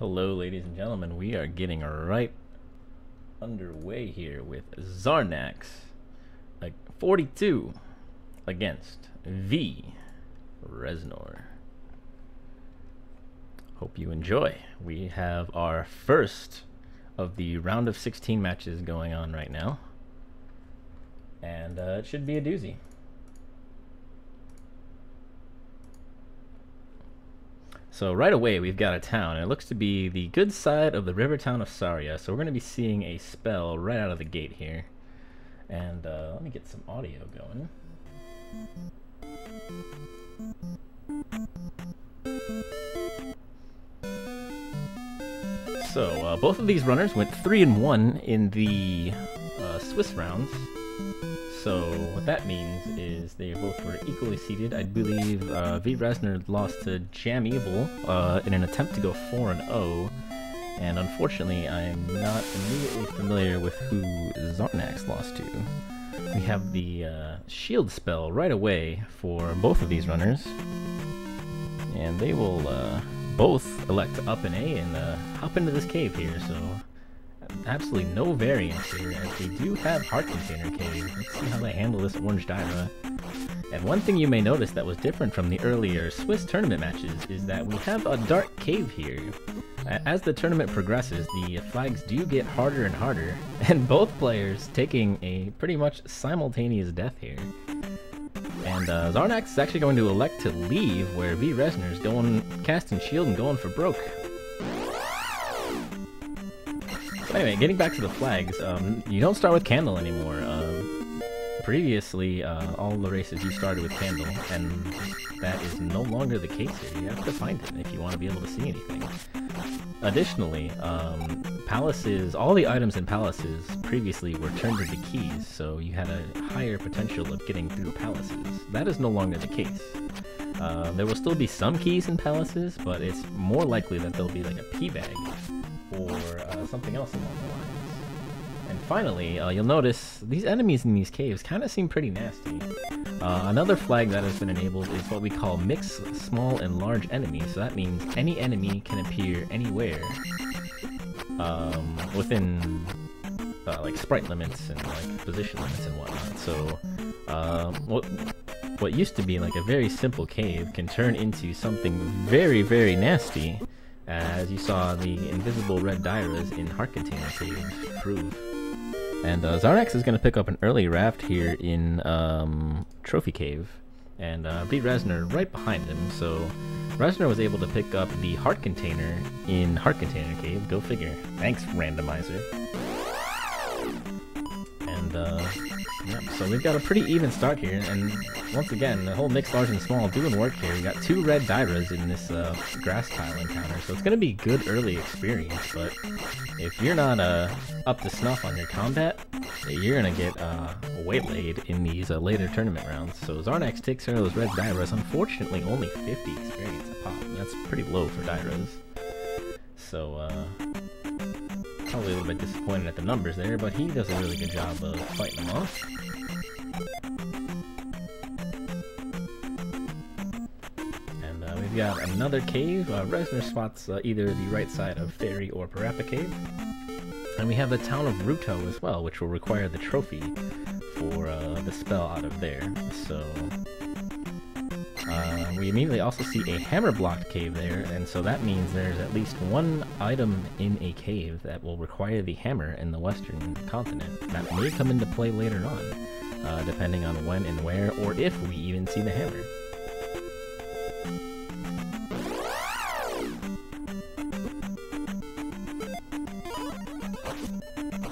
Hello, ladies and gentlemen. We are getting right underway here with Xarnax, like 42 against V Reznor. Hope you enjoy. We have our first of the round of 16 matches going on right now, and uh, it should be a doozy. So right away we've got a town, it looks to be the good side of the river town of Saria. So we're going to be seeing a spell right out of the gate here. And uh, let me get some audio going. So uh, both of these runners went three and one in the uh, Swiss rounds. So what that means is they both were equally seated. I believe uh, V. Reznor lost to Jam Evil uh, in an attempt to go 4 and 0. And unfortunately, I'm not immediately familiar with who Xarnax lost to. We have the uh, shield spell right away for both of these runners. And they will uh, both elect up an A and uh, hop into this cave here, so absolutely no variance here, as they do have Heart Container Cave. Let's see how they handle this Orange Daira. And one thing you may notice that was different from the earlier Swiss tournament matches is that we have a Dark Cave here. As the tournament progresses, the flags do get harder and harder, and both players taking a pretty much simultaneous death here. And uh, Xarnax is actually going to elect to leave, where V. Reznor is going casting shield and going for broke. Anyway, getting back to the flags, um, you don't start with Candle anymore. Um, previously, uh, all the races you started with Candle, and that is no longer the case here. You have to find it if you want to be able to see anything. Additionally, um, palaces, all the items in palaces previously were turned into keys, so you had a higher potential of getting through palaces. That is no longer the case. Uh, there will still be some keys in palaces, but it's more likely that there'll be like a P bag or uh, something else along the lines. And finally, uh, you'll notice these enemies in these caves kind of seem pretty nasty. Uh, another flag that has been enabled is what we call mix small and large enemies. So that means any enemy can appear anywhere um, within uh, like sprite limits and like position limits and whatnot. So um, what what used to be like a very simple cave can turn into something very very nasty as you saw the invisible red Dairas in Heart Container Cave prove. And uh, Xarnax is going to pick up an early raft here in um, Trophy Cave, and uh, beat Reznor right behind him, so Reznor was able to pick up the Heart Container in Heart Container Cave, go figure. Thanks, randomizer. And uh, Yep, so we've got a pretty even start here, and once again, the whole mixed large and small doing work here. We got two red Dairas in this uh, grass tile encounter, so it's going to be good early experience, but if you're not uh, up to snuff on your combat, you're going to get uh, waylaid in these uh, later tournament rounds. So Xarnax takes care of those red Dairas, unfortunately only 50 experience a pop. That's pretty low for Dairas. So, uh, probably a little bit disappointed at the numbers there, but he does a really good job of fighting them off. And uh, we've got another cave. Uh, Reznor spots uh, either the right side of Fairy or Parapa Cave. And we have the town of Ruto as well, which will require the trophy for uh, the spell out of there. So we immediately also see a hammer blocked cave there, and so that means there's at least one item in a cave that will require the hammer in the western continent. That may come into play later on, uh, depending on when and where, or if we even see the hammer.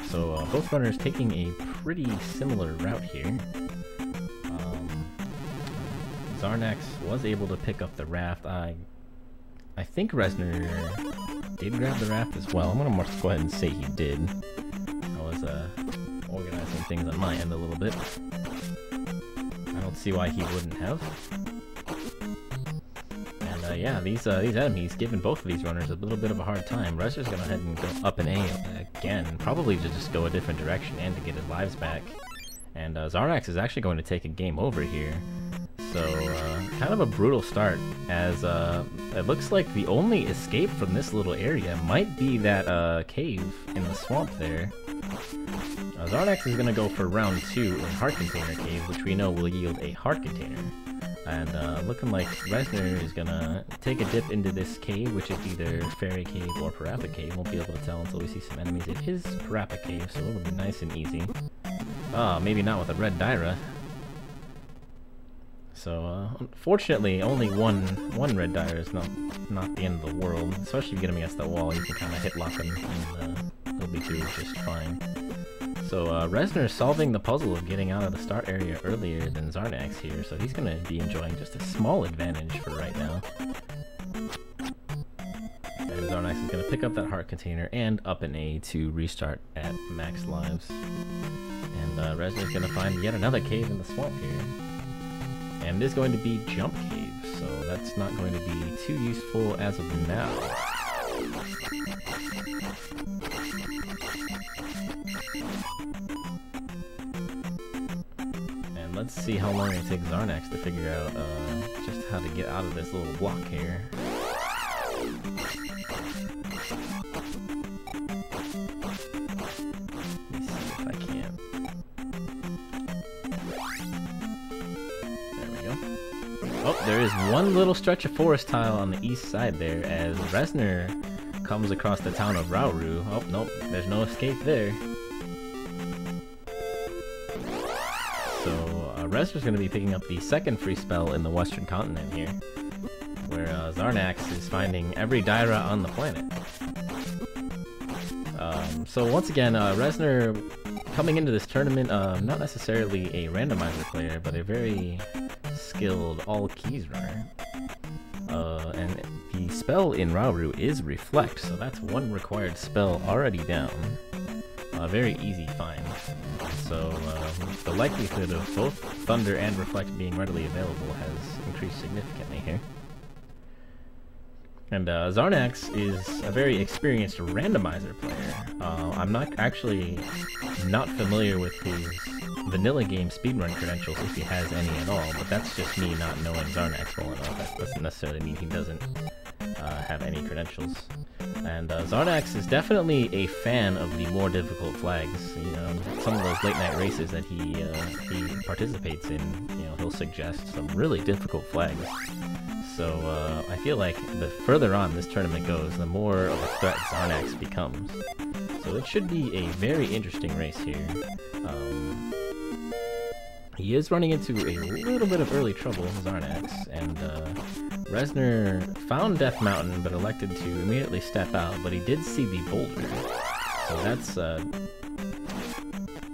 So uh, both runners taking a pretty similar route here. Xarnax was able to pick up the raft. I I think Reznor did grab the raft as well. I'm gonna go ahead and say he did. I was uh, organizing things on my end a little bit. I don't see why he wouldn't have. And uh, yeah, these uh, these enemies giving both of these runners a little bit of a hard time. Reznor's gonna head and go up an A again, probably to just go a different direction and to get his lives back. And uh, Xarnax is actually going to take a game over here. So, uh, kind of a brutal start, as uh, it looks like the only escape from this little area might be that uh, cave in the swamp there. Uh, Xarnax is going to go for round two in Heart Container Cave, which we know will yield a Heart Container. And uh, looking like Reznor is gonna take a dip into this cave, which is either Fairy Cave or Parapa Cave. Won't be able to tell until we see some enemies. It is Parapa Cave, so it'll be nice and easy. Ah, oh, maybe not with a red Daira. So, uh, unfortunately, only one one red Daira is not not the end of the world. Especially if you get him against that wall, you can kind of hit lock him, and uh, he'll be doing just fine. So uh, Reznor is solving the puzzle of getting out of the start area earlier than Xarnax here, so he's going to be enjoying just a small advantage for right now. And Xarnax is going to pick up that heart container and up an A to restart at max lives. And uh, going to find yet another cave in the swamp here. And it is going to be Jump Cave, so that's not going to be too useful as of now. And let's see how long it takes Xarnax to figure out uh, just how to get out of this little block here. Oh, there is one little stretch of forest tile on the east side there as Reznor comes across the town of Rauru. Oh, nope, there's no escape there. So, uh, Reznor's going to be picking up the second free spell in the western continent here, where uh, Xarnax is finding every Daira on the planet. Um, so once again, uh, Reznor coming into this tournament, uh, not necessarily a randomizer player, but a very skilled all keys runner. Uh, and the spell in Rauru is Reflect, so that's one required spell already down. A very easy find. So uh, the likelihood of both Thunder and Reflect being readily available has increased significantly here. And uh, Xarnax is a very experienced randomizer player. Uh, I'm not actually not familiar with his vanilla game speedrun credentials if he has any at all, but that's just me not knowing Xarnax well enough. That doesn't necessarily mean he doesn't uh, have any credentials. And uh, Xarnax is definitely a fan of the more difficult flags. You know, some of those late night races that he uh, he participates in, you know, he'll suggest some really difficult flags. So uh, I feel like the further on this tournament goes, the more of a threat Xarnax becomes. So it should be a very interesting race here. Um, he is running into a little bit of early trouble, Xarnax, and uh, Reznor found Death Mountain but elected to immediately step out, but he did see the boulder. So that's uh,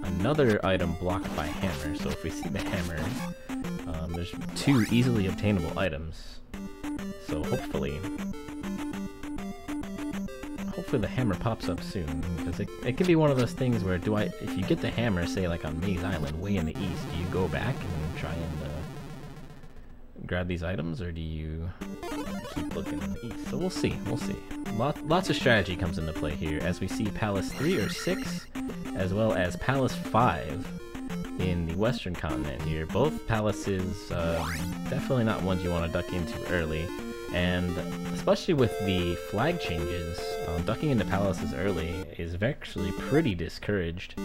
another item blocked by Hammer. So if we see the Hammer, um, there's two easily obtainable items. So hopefully, hopefully the hammer pops up soon, because it, it can be one of those things where do I, if you get the hammer, say like on Maze Island, way in the east, do you go back and try and uh, grab these items, or do you keep looking east? So we'll see, we'll see. Lot, lots of strategy comes into play here, as we see Palace 3 or 6, as well as Palace 5 in the western continent here. Both palaces, um, definitely not ones you want to duck into early and especially with the flag changes, um, ducking into palaces early is actually pretty discouraged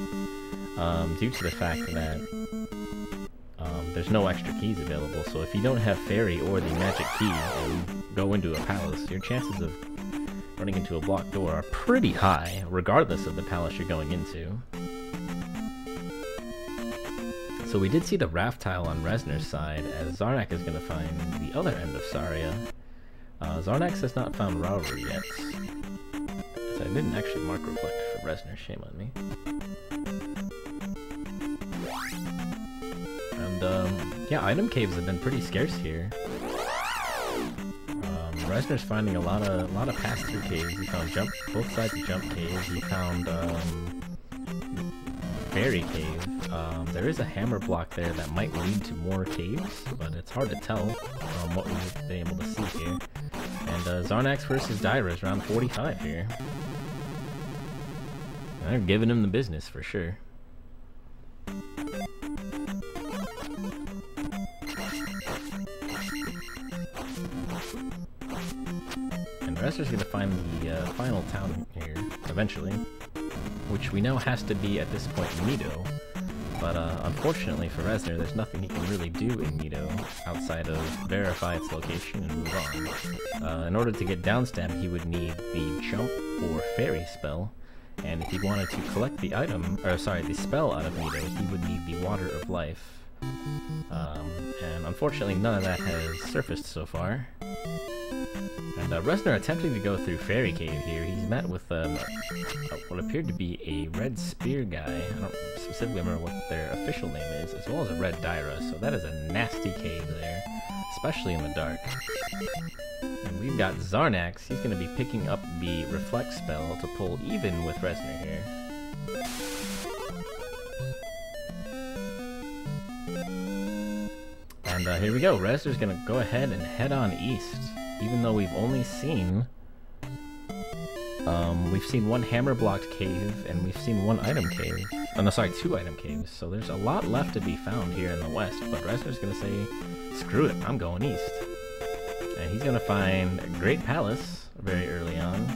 um, due to the fact that um, there's no extra keys available. So if you don't have fairy or the magic key and go into a palace, your chances of running into a blocked door are pretty high, regardless of the palace you're going into. So we did see the raft tile on Reznor's side, as Zarnak is going to find the other end of Saria, uh, Xarnax has not found Rauru yet. So I didn't actually mark Reflect for Reznor, shame on me. And, um, yeah, item caves have been pretty scarce here. Um, Reznor's finding a lot of, a lot of pass-through caves. He found jump, both sides of Jump caves. He found, um, Fairy Cave. Um, there is a hammer block there that might lead to more caves, but it's hard to tell from what we've been able to see here. And uh, Xarnax versus Dairas, round 45 here. They're giving him the business for sure. And Reznor's gonna find the uh, final town here, eventually, which we know has to be, at this point, Mido. But uh, unfortunately for Reznor, there's nothing he can really do in Mido outside of verify its location and move on. Uh, in order to get downstab, he would need the jump or fairy spell, and if he wanted to collect the item, or sorry, the spell out of Mido, he would need the Water of Life. Um, and unfortunately, none of that has surfaced so far. And uh, Reznor attempting to go through Fairy Cave here, he's met with um, what appeared to be a Red Spear guy. I don't specifically remember what their official name is, as well as a Red Daira, so that is a nasty cave there, especially in the dark. And we've got Xarnax, he's going to be picking up the Reflect spell to pull even with Reznor here. And uh, here we go, Reznor's going to go ahead and head on east even though we've only seen um, we've seen one hammer blocked cave and we've seen one item cave. Oh no, sorry, two item caves. So there's a lot left to be found here in the west. But Reznor's gonna say, screw it, I'm going east. And he's gonna find Great Palace very early on.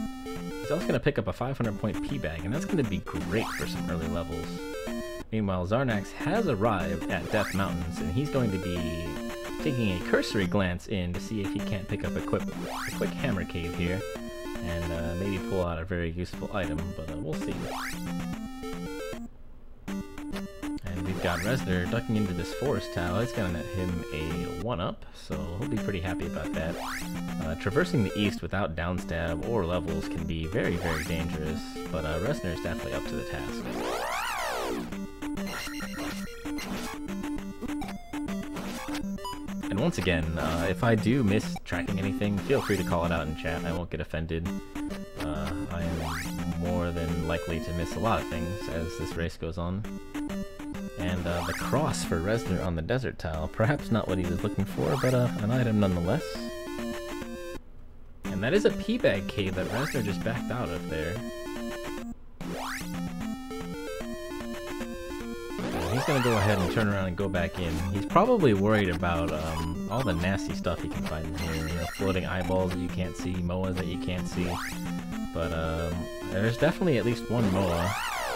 He's also gonna pick up a 500 point P bag, and that's gonna be great for some early levels. Meanwhile, Xarnax has arrived at Death Mountains, and he's going to be taking a cursory glance in to see if he can't pick up a quick, a quick hammer cave here, and uh, maybe pull out a very useful item, but uh, we'll see. And we've got Reznor ducking into this forest tower. It's gonna net him a 1-up, so he'll be pretty happy about that. Uh, traversing the east without downstab or levels can be very, very dangerous, but uh, Reznor is definitely up to the task. And once again, uh, if I do miss tracking anything, feel free to call it out in chat. I won't get offended. Uh, I am more than likely to miss a lot of things as this race goes on. And uh, the cross for Reznor on the desert tile, perhaps not what he was looking for, but uh, an item nonetheless. And that is a P-Bag cave that Reznor just backed out of there. Gonna go ahead and turn around and go back in. He's probably worried about um, all the nasty stuff he can find in here. You know, floating eyeballs that you can't see, moas that you can't see. But um, there's definitely at least one moa,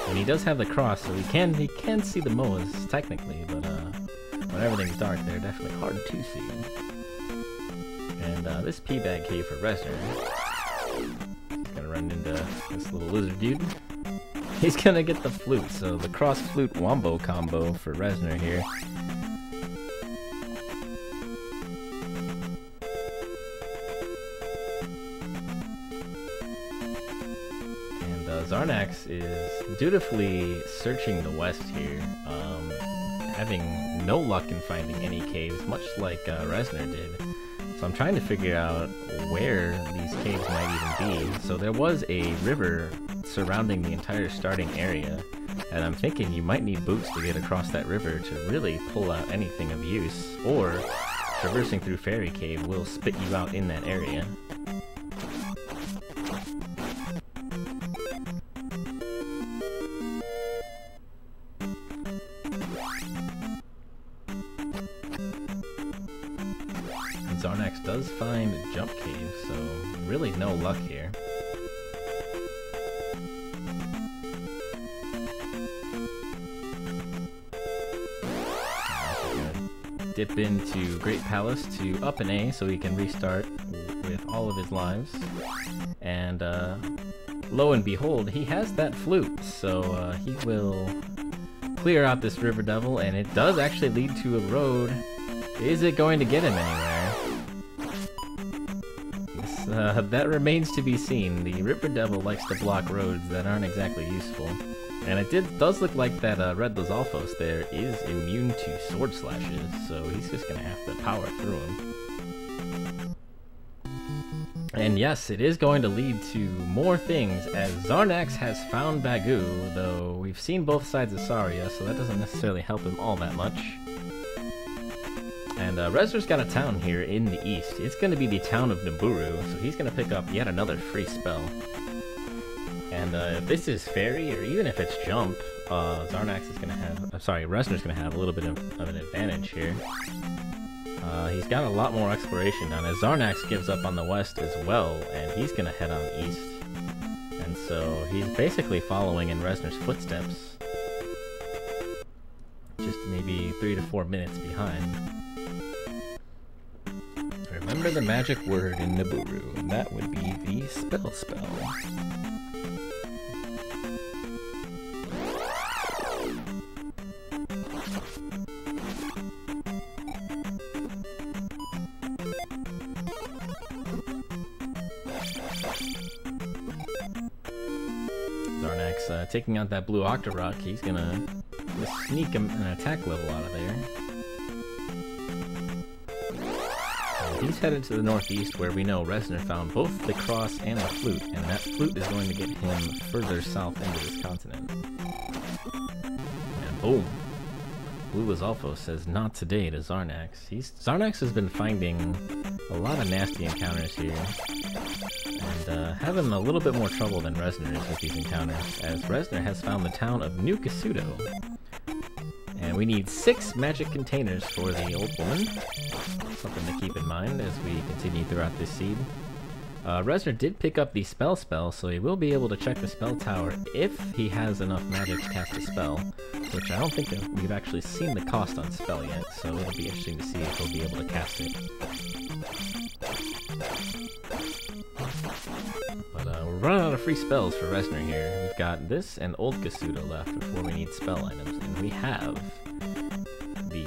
and he does have the cross, so he can he can see the moas technically. But uh, when everything's dark, they're definitely hard to see. And uh, this P-bag cave for Reznor. He's gonna run into this little lizard dude. He's gonna get the flute, so the cross flute wombo combo for Reznor here. And uh, Xarnax is dutifully searching the west here, um, having no luck in finding any caves, much like uh, Reznor did. So I'm trying to figure out where these caves might even be. So there was a river surrounding the entire starting area, and I'm thinking you might need boots to get across that river to really pull out anything of use, or traversing through Fairy Cave will spit you out in that area. Into to up an A so he can restart with all of his lives. And uh, lo and behold, he has that flute, so uh, he will clear out this River Devil, and it does actually lead to a road. Is it going to get him anywhere? Uh, that remains to be seen. The River Devil likes to block roads that aren't exactly useful. And it did does look like that uh, Red Lizalfos there is immune to sword slashes, so he's just gonna have to power through him. And yes, it is going to lead to more things, as Xarnax has found Bagu, though we've seen both sides of Saria, so that doesn't necessarily help him all that much. And uh, Reznor's got a town here in the east. It's going to be the town of Nabooru, so he's going to pick up yet another free spell. And uh, if this is Fairy, or even if it's Jump, uh, Xarnax is going to have... Uh, sorry, Reznor's going to have a little bit of, of, an advantage here. Uh, he's got a lot more exploration done, as Xarnax gives up on the west as well, and he's gonna head on east. And so he's basically following in Reznor's footsteps. Just maybe three to four minutes behind. Remember the magic word in Nabooru, and that would be the spell spell. Uh, taking out that blue Octorok, he's gonna sneak an attack level out of there. he's headed to the northeast where we know Reznor found both the cross and the flute, and that flute is going to get him further south into this continent. And boom! Blue Lizalfos says not today to Xarnax. He's Xarnax has been finding a lot of nasty encounters here. And uh, having a little bit more trouble than Reznor is with these encounters, as Reznor has found the town of New Kasuto. And we need six magic containers for the old woman something to keep in mind as we continue throughout this seed. Uh, Reznor did pick up the spell spell, so he will be able to check the spell tower if he has enough magic to cast a spell, which I don't think we've actually seen the cost on spell yet, so it'll be interesting to see if he'll be able to cast it. Running out of free spells for Reznor here. We've got this and Old Kasuto left before we need spell items, and we have the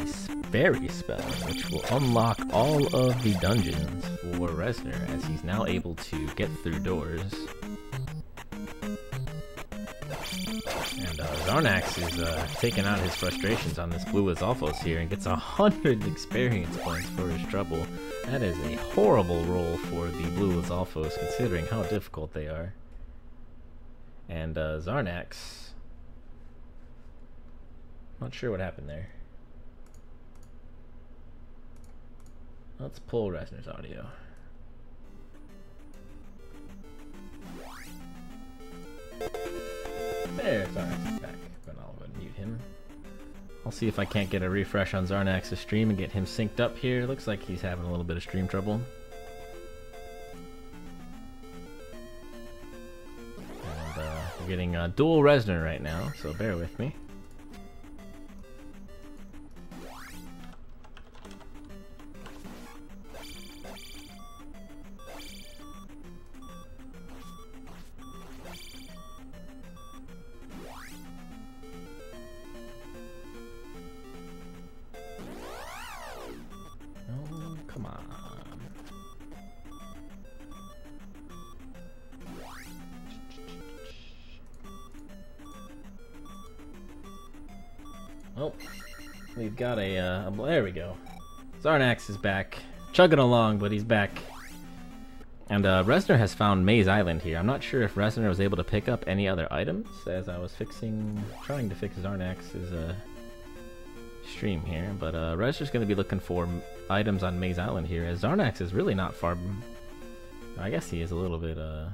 Fairy spell, which will unlock all of the dungeons for Reznor, as he's now able to get through doors. Xarnax is uh, taking out his frustrations on this Blue Lizalfos here and gets a hundred experience points for his trouble. That is a horrible roll for the Blue Lizalfos, considering how difficult they are. And uh, Xarnax... Not sure what happened there. Let's pull Reznor's audio. There, Xarnax is back, him. I'll see if I can't get a refresh on Xarnax's stream and get him synced up here. Looks like he's having a little bit of stream trouble. And uh, we're getting uh, dual Reznor right now, so bear with me. Got a, uh, a, there we go. Xarnax is back. Chugging along, but he's back. And uh, Reznor has found Maze Island here. I'm not sure if Reznor was able to pick up any other items as I was fixing, trying to fix Xarnax's uh, stream here. But uh, Reznor's going to be looking for items on Maze Island here as Xarnax is really not far. I guess he is a little bit uh,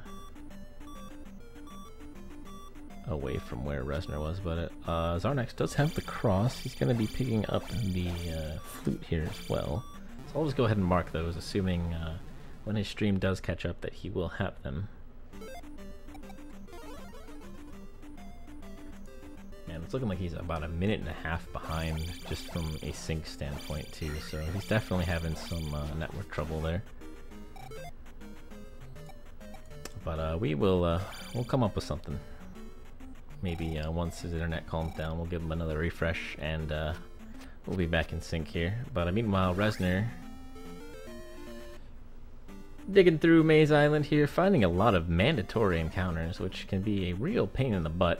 away from where Reznor was, but uh, Xarnax does have the cross. He's going to be picking up the uh, flute here as well. So I'll just go ahead and mark those, assuming uh, when his stream does catch up that he will have them. And it's looking like he's about a minute and a half behind just from a sync standpoint too, so he's definitely having some uh, network trouble there. But uh, we will uh, we'll come up with something maybe uh, once his internet calms down, we'll give him another refresh and uh, we'll be back in sync here. But uh, meanwhile, Reznor digging through Maze Island here, finding a lot of mandatory encounters, which can be a real pain in the butt.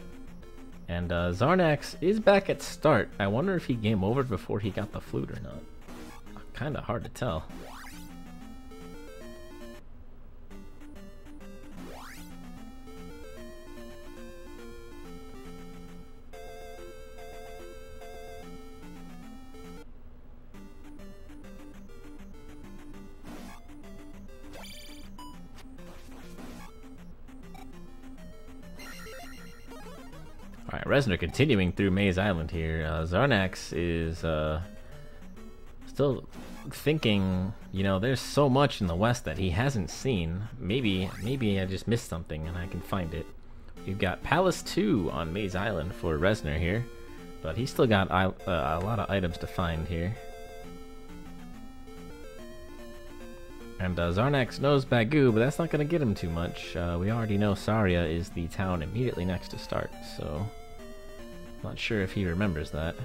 And uh, Xarnax is back at start. I wonder if he game over before he got the flute or not. Kinda hard to tell. Alright, Reznor continuing through Maze Island here. Uh, Xarnax is uh, still thinking, you know, there's so much in the west that he hasn't seen. Maybe, maybe I just missed something and I can find it. We've got Palace 2 on Maze Island for Reznor here, but he's still got uh, a lot of items to find here. And uh, Xarnax knows Bagu, but that's not going to get him too much. Uh, we already know Saria is the town immediately next to start, so... Not sure if he remembers that.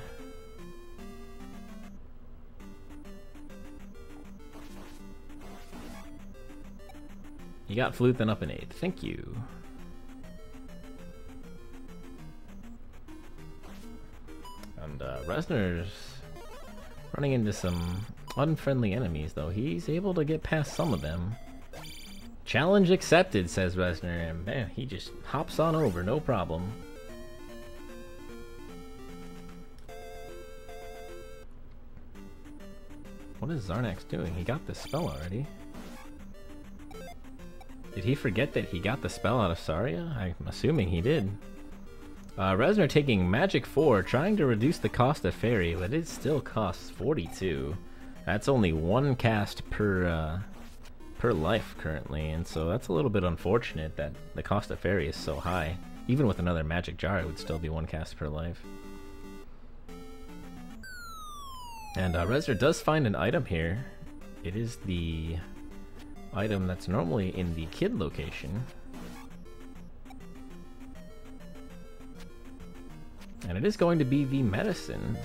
You got Fluthen up in 8. Thank you. And uh, Reznor's running into some unfriendly enemies, though. He's able to get past some of them. Challenge accepted, says Reznor, and man, he just hops on over, no problem. What is Xarnax doing? He got the spell already. Did he forget that he got the spell out of Saria? I'm assuming he did. Uh, Reznor taking Magic 4, trying to reduce the cost of Fairy, but it still costs 42. That's only one cast per uh, per life currently, and so that's a little bit unfortunate that the cost of Fairy is so high. Even with another Magic Jar, it would still be one cast per life. And uh, does find an item here. It is the item that's normally in the kid location. And it is going to be the medicine.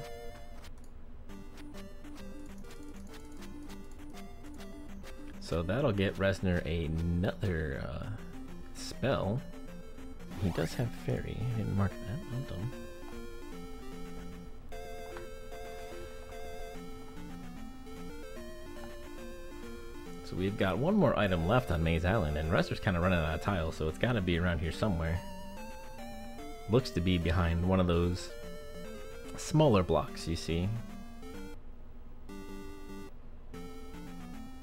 So that'll get Reznor another uh, spell. He does have fairy. I didn't mark that. Well done. So we've got one more item left on Maze Island, and Reznor's kind of running out of tiles, so it's got to be around here somewhere. Looks to be behind one of those smaller blocks, you see.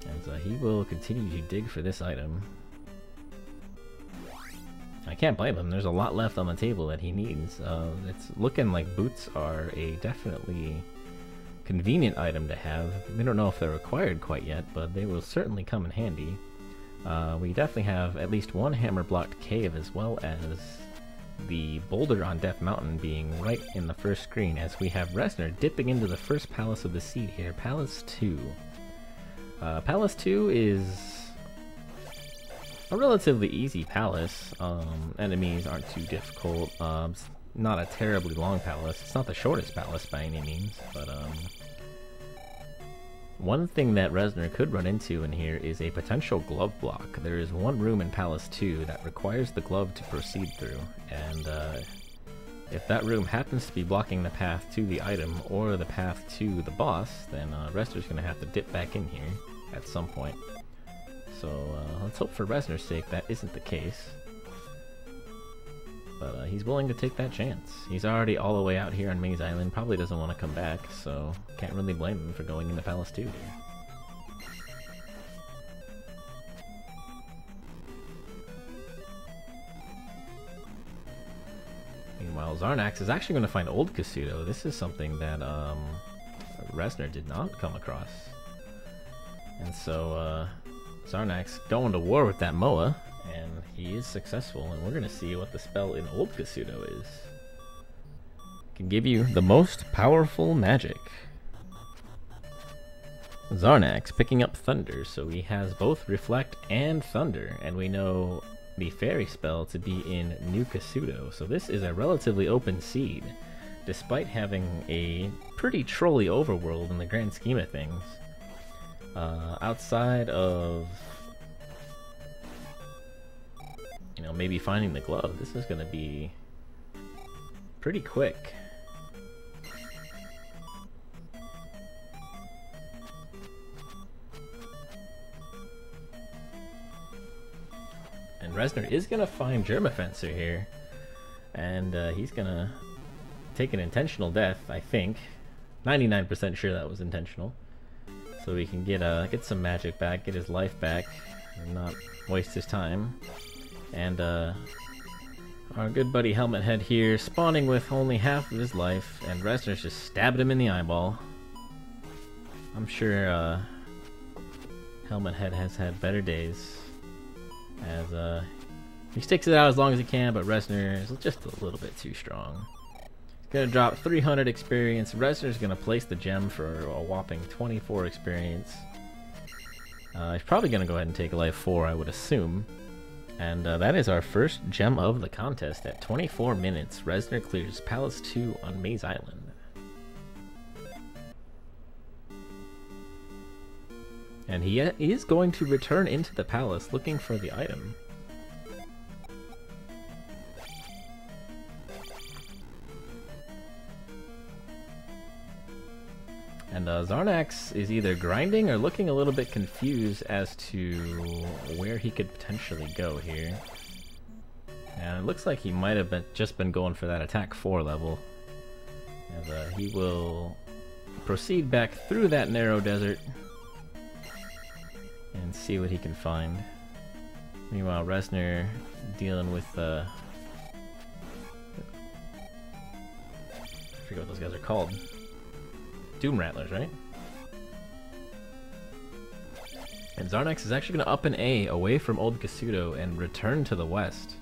And uh, he will continue to dig for this item. I can't blame him, there's a lot left on the table that he needs. Uh, it's looking like boots are a definitely convenient item to have. We don't know if they're required quite yet, but they will certainly come in handy. Uh, we definitely have at least one hammer-blocked cave as well as the boulder on Death Mountain being right in the first screen as we have Reznor dipping into the first Palace of the Seed here, Palace 2. Uh, palace 2 is a relatively easy palace. Um, enemies aren't too difficult. Um, not a terribly long palace. It's not the shortest palace by any means, but um, one thing that Reznor could run into in here is a potential glove block. There is one room in Palace 2 that requires the glove to proceed through, and uh, if that room happens to be blocking the path to the item or the path to the boss, then uh, Reznor's going to have to dip back in here at some point. So uh, let's hope for Reznor's sake that isn't the case. But uh, he's willing to take that chance. He's already all the way out here on Maze Island, probably doesn't want to come back, so can't really blame him for going into Palace 2 here. Meanwhile, Xarnax is actually going to find Old Kasuto. This is something that um, Reznor did not come across. And so uh, Xarnax going to war with that Moa, and he is successful, and we're gonna see what the spell in Old Kasuto is. Can give you the most powerful magic. Xarnax picking up Thunder, so he has both Reflect and Thunder, and we know the Fairy spell to be in New Kasuto, so this is a relatively open seed, despite having a pretty trolly overworld in the grand scheme of things. Uh, outside of you know, maybe finding the glove. This is going to be pretty quick. And Reznor is going to find Germafencer here. And uh, he's going to take an intentional death, I think. 99% sure that was intentional. So we can get uh, get some magic back, get his life back, and not waste his time. And uh, our good buddy Helmet Head here, spawning with only half of his life, and Reznor's just stabbed him in the eyeball. I'm sure uh, Helmet Head has had better days. As uh, he sticks it out as long as he can, but Reznor is just a little bit too strong. He's gonna drop 300 experience. Reznor's gonna place the gem for a whopping 24 experience. Uh, he's probably gonna go ahead and take life 4, I would assume. And uh, that is our first gem of the contest. At 24 minutes, Reznor clears Palace 2 on Maze Island. And he is going to return into the palace looking for the item. And uh, Xarnax is either grinding or looking a little bit confused as to where he could potentially go here. And it looks like he might have been just been going for that attack 4 level. And uh, he will proceed back through that narrow desert and see what he can find. Meanwhile, Reznor dealing with uh, I forget what those guys are called. Doom Rattlers, right? And Xarnax is actually going to up an A away from Old Kasuto and return to the west.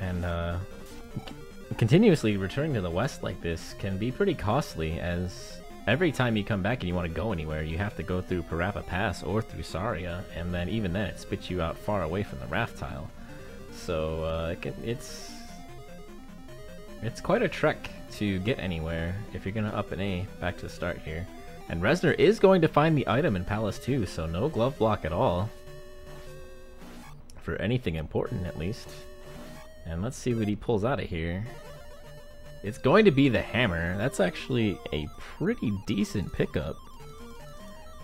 And uh, continuously returning to the west like this can be pretty costly as every time you come back and you want to go anywhere, you have to go through Parapa Pass or through Saria, and then even then it spits you out far away from the raft tile. So uh, it can, it's it's quite a trek to get anywhere if you're gonna up an A back to the start here. And Reznor is going to find the item in Palace 2, so no glove block at all. For anything important, at least. And let's see what he pulls out of here. It's going to be the hammer. That's actually a pretty decent pickup.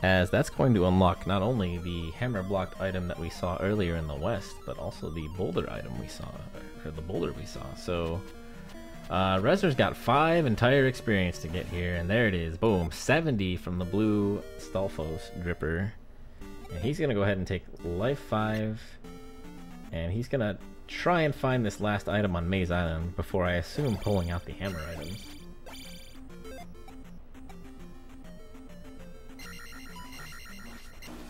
As that's going to unlock not only the hammer blocked item that we saw earlier in the west, but also the boulder item we saw, or the boulder we saw. So uh, Reznor's got five entire experience to get here, and there it is. Boom, 70 from the blue Stalfos dripper. And he's gonna go ahead and take life five, and he's gonna try and find this last item on Maze Island before I assume pulling out the hammer items.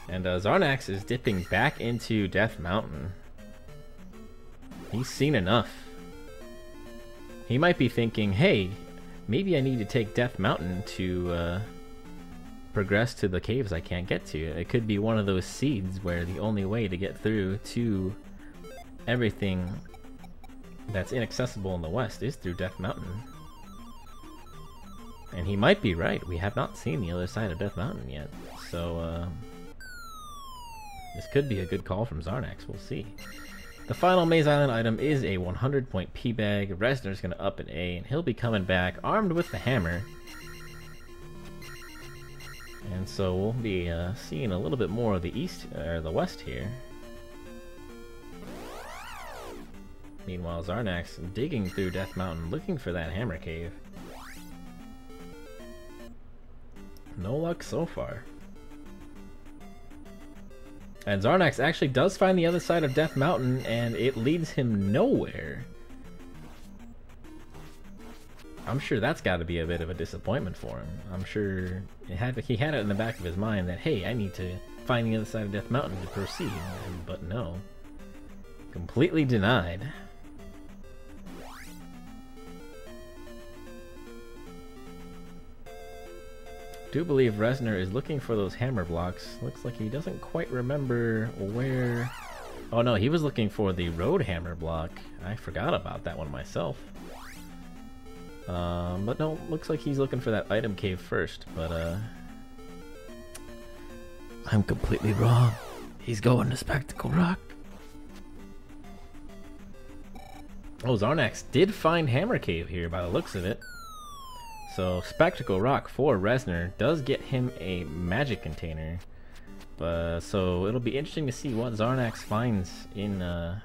And uh, Xarnax is dipping back into Death Mountain. He's seen enough. He might be thinking, hey, maybe I need to take Death Mountain to uh, progress to the caves I can't get to. It could be one of those seeds where the only way to get through to everything that's inaccessible in the west is through Death Mountain. And he might be right. We have not seen the other side of Death Mountain yet. So, uh, this could be a good call from Xarnax. We'll see. The final Maze Island item is a 100 point P-Bag. Reznor's going to up an A, and he'll be coming back armed with the hammer. And so we'll be uh, seeing a little bit more of the east, or the west here. Meanwhile, Xarnax digging through Death Mountain looking for that hammer cave. No luck so far. And Xarnax actually does find the other side of Death Mountain, and it leads him nowhere. I'm sure that's got to be a bit of a disappointment for him. I'm sure had, he had it in the back of his mind that, hey, I need to find the other side of Death Mountain to proceed. But no. Completely denied. Do believe Reznor is looking for those hammer blocks. Looks like he doesn't quite remember where... Oh no, he was looking for the road hammer block. I forgot about that one myself. Um, but no, looks like he's looking for that item cave first, but uh... I'm completely wrong. He's going to Spectacle Rock. Oh, Xarnax did find Hammer Cave here by the looks of it. So Spectacle Rock for Reznor does get him a magic container. But so it'll be interesting to see what Xarnax finds in uh,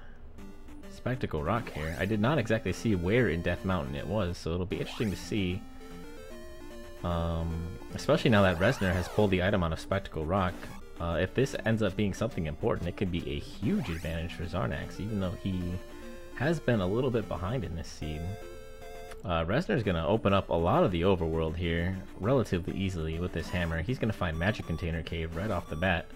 Spectacle Rock here. I did not exactly see where in Death Mountain it was, so it'll be interesting to see. Um, especially now that Reznor has pulled the item out of Spectacle Rock. Uh, if this ends up being something important, it could be a huge advantage for Xarnax, even though he has been a little bit behind in this seed. Uh, Reznor's gonna open up a lot of the overworld here relatively easily with this hammer. He's gonna find Magic Container Cave right off the bat.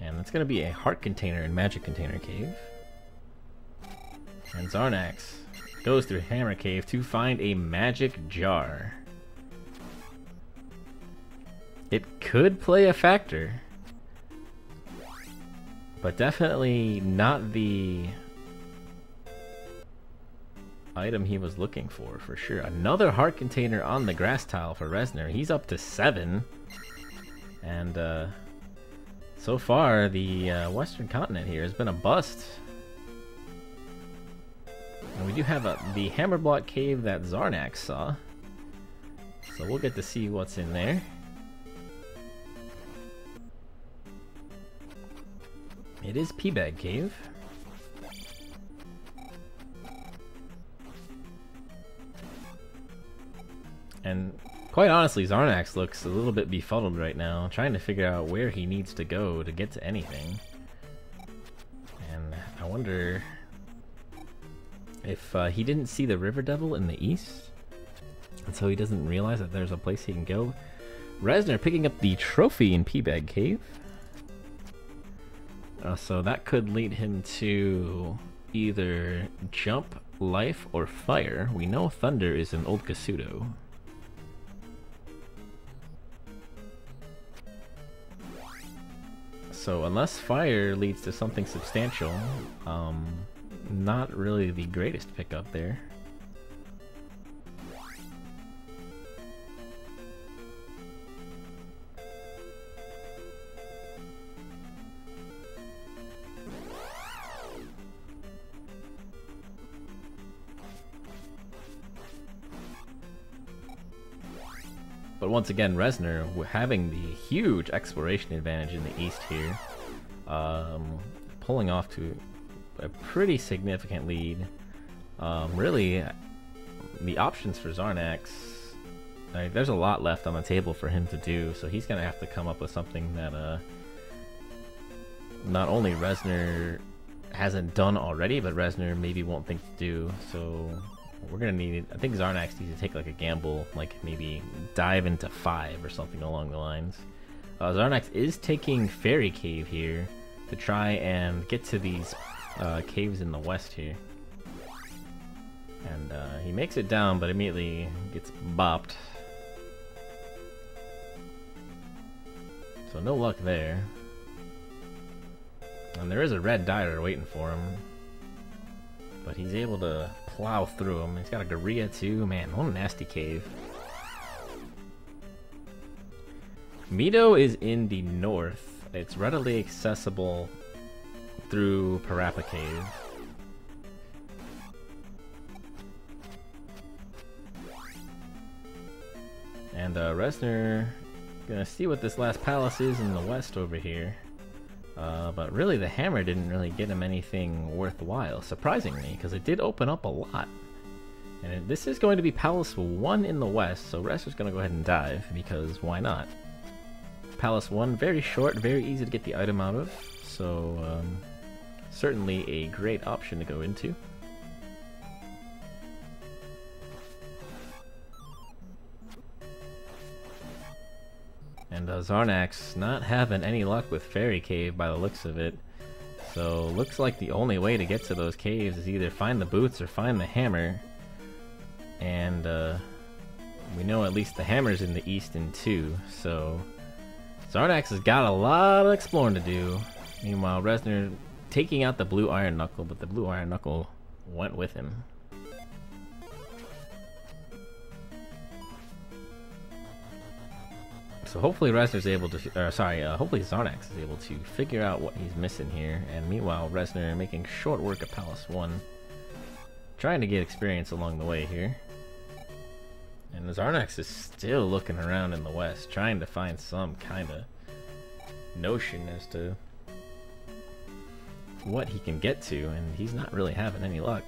And it's gonna be a Heart Container and Magic Container Cave. And Xarnax goes through Hammer Cave to find a Magic Jar. It could play a factor. But definitely not the item he was looking for, for sure. Another heart container on the grass tile for Reznor. He's up to seven. And uh, so far, the uh, Western continent here has been a bust. And we do have a, the Hammerblock Cave that Xarnax saw. So we'll get to see what's in there. It is P-Bag Cave. And quite honestly, Xarnax looks a little bit befuddled right now, trying to figure out where he needs to go to get to anything. And I wonder if uh, he didn't see the River Devil in the east, and so he doesn't realize that there's a place he can go. Reznor picking up the trophy in P-Bag Cave. Uh, so that could lead him to either jump, life, or fire. We know thunder is an old Kasuto. So unless fire leads to something substantial, um, not really the greatest pickup there. Once again, Reznor having the huge exploration advantage in the east here, um, pulling off to a pretty significant lead. Um, really, the options for Xarnax, there's a lot left on the table for him to do, so he's gonna have to come up with something that uh, not only Reznor hasn't done already, but Reznor maybe won't think to do. So we're gonna need. I think Xarnax needs to take like a gamble, like maybe dive into five or something along the lines. Uh, Xarnax is taking Fairy Cave here to try and get to these uh, caves in the west here. And uh, he makes it down, but immediately gets bopped. So no luck there. And there is a red Daira waiting for him. But he's able to plow through them. He's got a Garia too. Man, what a nasty cave. Mido is in the north. It's readily accessible through Parapa Cave. And uh, Reznor gonna see what this last palace is in the west over here. Uh, but really, the hammer didn't really get him anything worthwhile, surprisingly, because it did open up a lot. And this is going to be Palace 1 in the west, so Reznor's going to go ahead and dive, because why not? Palace 1, very short, very easy to get the item out of, so um, certainly a great option to go into. And uh, Xarnax not having any luck with Fairy Cave by the looks of it. So looks like the only way to get to those caves is either find the boots or find the hammer. And uh, we know at least the hammer's in the east and two, so Xarnax has got a lot of exploring to do. Meanwhile, Reznor taking out the blue iron knuckle, but the blue iron knuckle went with him. So hopefully Reznor's able to, or sorry, uh, hopefully Xarnax is able to figure out what he's missing here. And meanwhile, Reznor making short work of Palace 1. Trying to get experience along the way here. And Xarnax is still looking around in the west, trying to find some kind of notion as to what he can get to, and he's not really having any luck.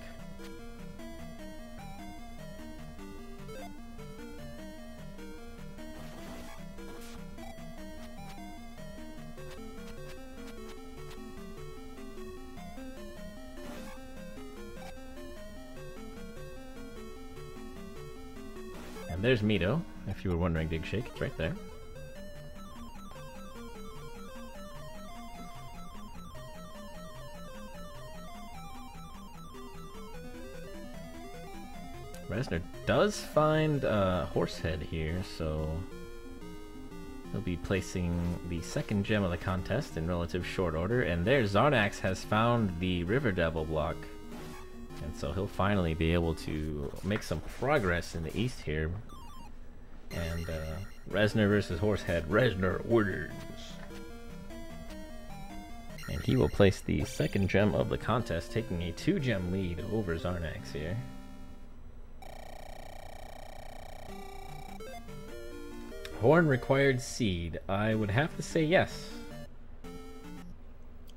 There's Mido, if you were wondering, Dig Shake, it's right there. Reznor does find a uh, Horsehead here, so he'll be placing the second gem of the contest in relative short order. And there, Xarnax has found the River Devil block. And so he'll finally be able to make some progress in the east here. And uh, Reznor versus Horsehead. Reznor wins. And he will place the second gem of the contest, taking a two gem lead over Xarnax here. Horn required seed. I would have to say yes.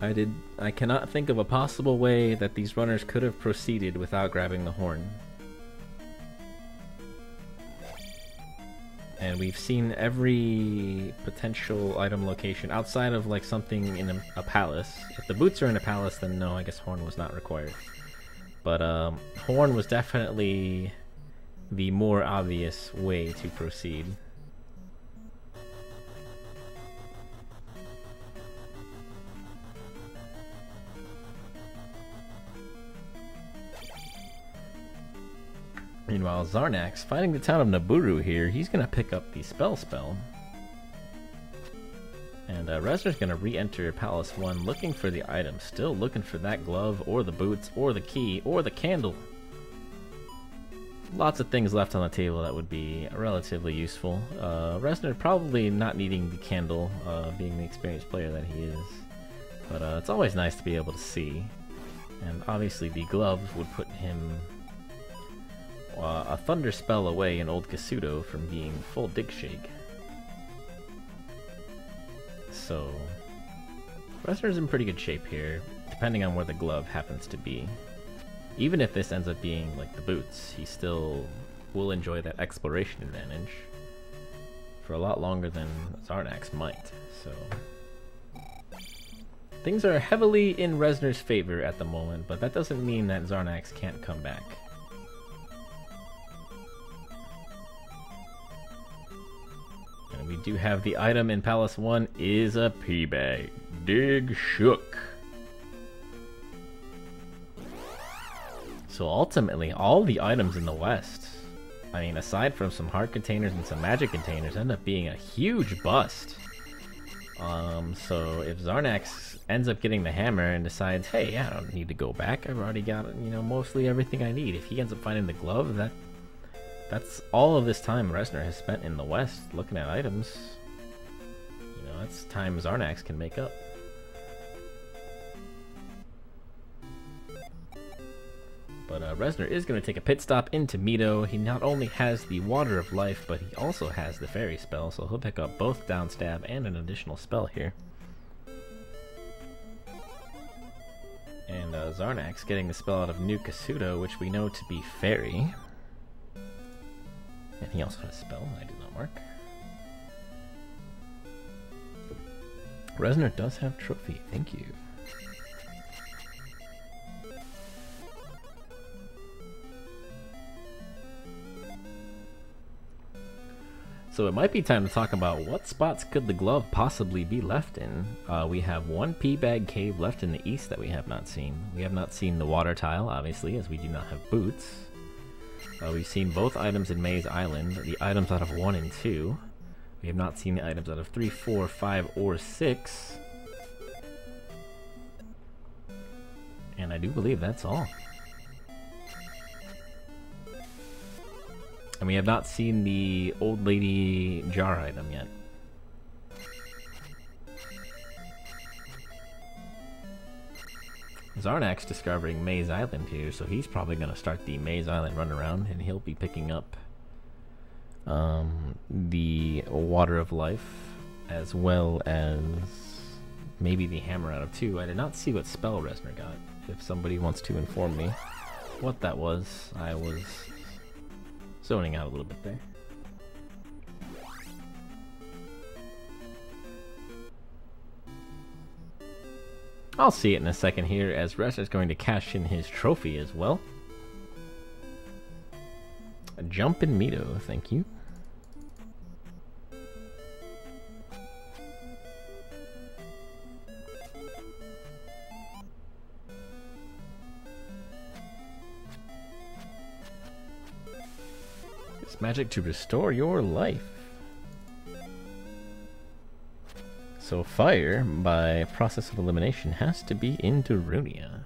I did. I cannot think of a possible way that these runners could have proceeded without grabbing the horn. And we've seen every potential item location outside of like something in a, a, palace. If the boots are in a palace, then no, I guess horn was not required. But um, horn was definitely the more obvious way to proceed. Meanwhile, Xarnax, fighting the town of Nabooru here, he's gonna pick up the Spell Spell. And uh, Reznor's gonna re-enter Palace 1 looking for the item, still looking for that glove, or the boots, or the key, or the candle. Lots of things left on the table that would be relatively useful. Uh, Reznor probably not needing the candle, uh, being the experienced player that he is. But uh, it's always nice to be able to see. And obviously the gloves would put him uh, a thunder spell away in Old Kasuto from being full dig shake. So, Reznor's in pretty good shape here, depending on where the glove happens to be. Even if this ends up being like the boots, he still will enjoy that exploration advantage for a lot longer than Xarnax might, so... Things are heavily in Reznor's favor at the moment, but that doesn't mean that Xarnax can't come back. We do have the item in Palace 1 is a P-Bag. Dig Shook. So ultimately, all the items in the West, I mean, aside from some heart containers and some magic containers, end up being a huge bust. Um, so if Xarnax ends up getting the hammer and decides, hey, I don't need to go back, I've already got, you know, mostly everything I need. If he ends up finding the glove, that that's all of this time Reznor has spent in the West looking at items. You know, that's time Xarnax can make up. But uh, Reznor is going to take a pit stop into Mido. He not only has the Water of Life, but he also has the Fairy spell, so he'll pick up both Down Stab and an additional spell here. And uh, Xarnax getting the spell out of New Kasuto, which we know to be Fairy. And he also has a spell I did not mark. Reznor does have trophy, thank you. So it might be time to talk about what spots could the glove possibly be left in. Uh, we have one P-Bag cave left in the east that we have not seen. We have not seen the water tile, obviously, as we do not have boots. Uh, we've seen both items in Maze Island, the items out of 1 and 2. We have not seen the items out of 3, 4, 5, or 6. And I do believe that's all. And we have not seen the old lady jar item yet. Xarnax discovering Maze Island here, so he's probably going to start the Maze Island run around, and he'll be picking up um, the Water of Life, as well as maybe the Hammer out of two. I did not see what spell Reznor got. If somebody wants to inform me what that was, I was zoning out a little bit there. I'll see it in a second here as Rest is going to cash in his trophy as well. A jump in Mido, thank you. It's magic to restore your life. So fire, by process of elimination, has to be in Darunia.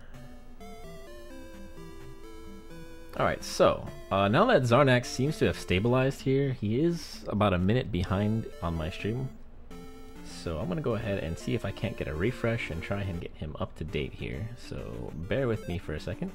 Alright, so, uh, now that Xarnax seems to have stabilized here, he is about a minute behind on my stream. So I'm gonna go ahead and see if I can't get a refresh and try and get him up to date here. So bear with me for a second.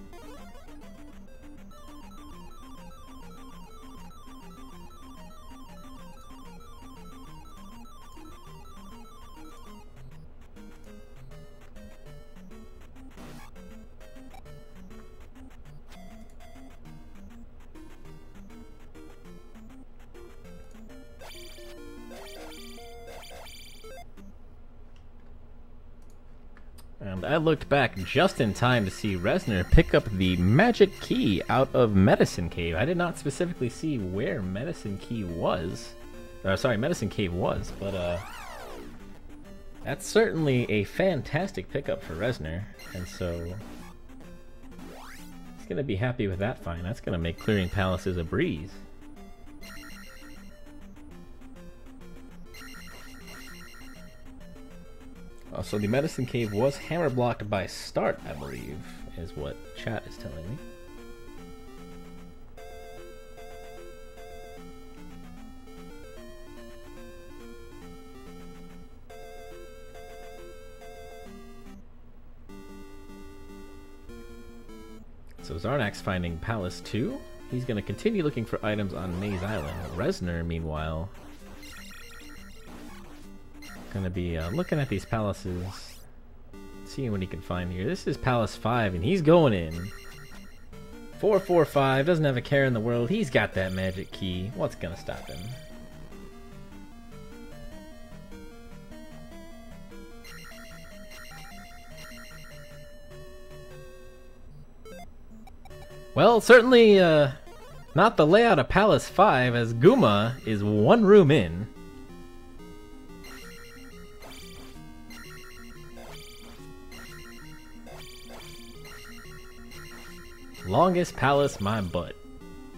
I looked back just in time to see Reznor pick up the magic key out of Medicine Cave. I did not specifically see where Medicine Key was. Uh, sorry, Medicine Cave was, but uh, that's certainly a fantastic pickup for Reznor, and so he's gonna be happy with that find. That's gonna make clearing palaces a breeze. Uh, so the medicine cave was hammer blocked by start, I believe, is what chat is telling me. So Xarnax finding Palace 2. He's going to continue looking for items on Maze Island. Reznor, meanwhile, Gonna be uh, looking at these palaces, seeing what he can find here. This is Palace 5, and he's going in. 445, doesn't have a care in the world. He's got that magic key. What's gonna stop him? Well, certainly uh, not the layout of Palace 5, as Guma is one room in. Longest palace, my butt.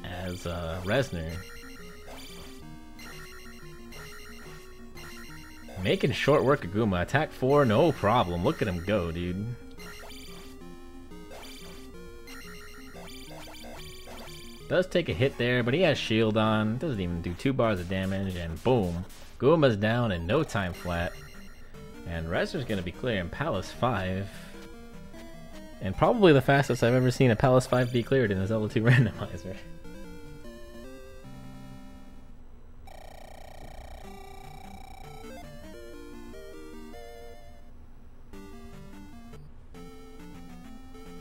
As uh, Reznor. Making short work of Guma. Attack 4, no problem. Look at him go, dude. Does take a hit there, but he has shield on. Doesn't even do two bars of damage, and boom. Guma's down in no time flat. And Reznor's gonna be clearing Palace 5. And probably the fastest I've ever seen a Palace 5 be cleared in a Zelda 2 randomizer.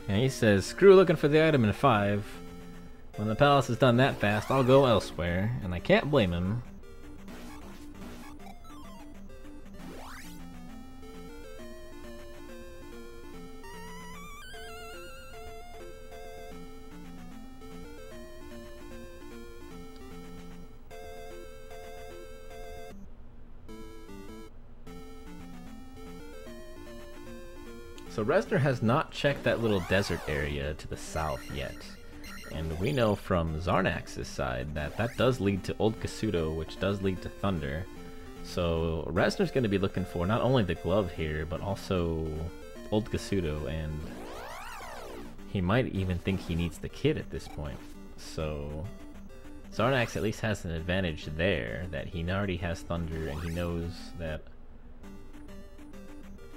And he says, screw looking for the item in 5. When the palace is done that fast, I'll go elsewhere. And I can't blame him. So Reznor has not checked that little desert area to the south yet. And we know from Xarnax's side that that does lead to Old Kasuto, which does lead to Thunder. So Reznor's going to be looking for not only the glove here, but also Old Kasuto, and he might even think he needs the kid at this point. So Xarnax at least has an advantage there, that he already has Thunder, and he knows that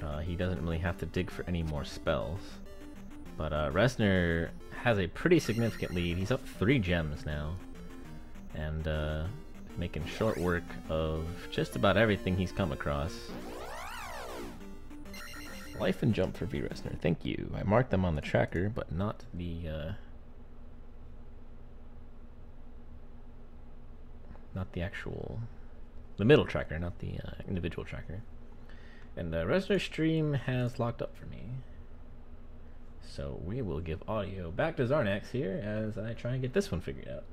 uh, he doesn't really have to dig for any more spells. But uh, Reznor has a pretty significant lead. He's up three gems now. And uh, making short work of just about everything he's come across. Life and jump for V. Reznor. Thank you. I marked them on the tracker, but not the... Uh, not the actual... The middle tracker, not the uh, individual tracker. And the Reznor stream has locked up for me. So we will give audio back to Xarnax here as I try and get this one figured out.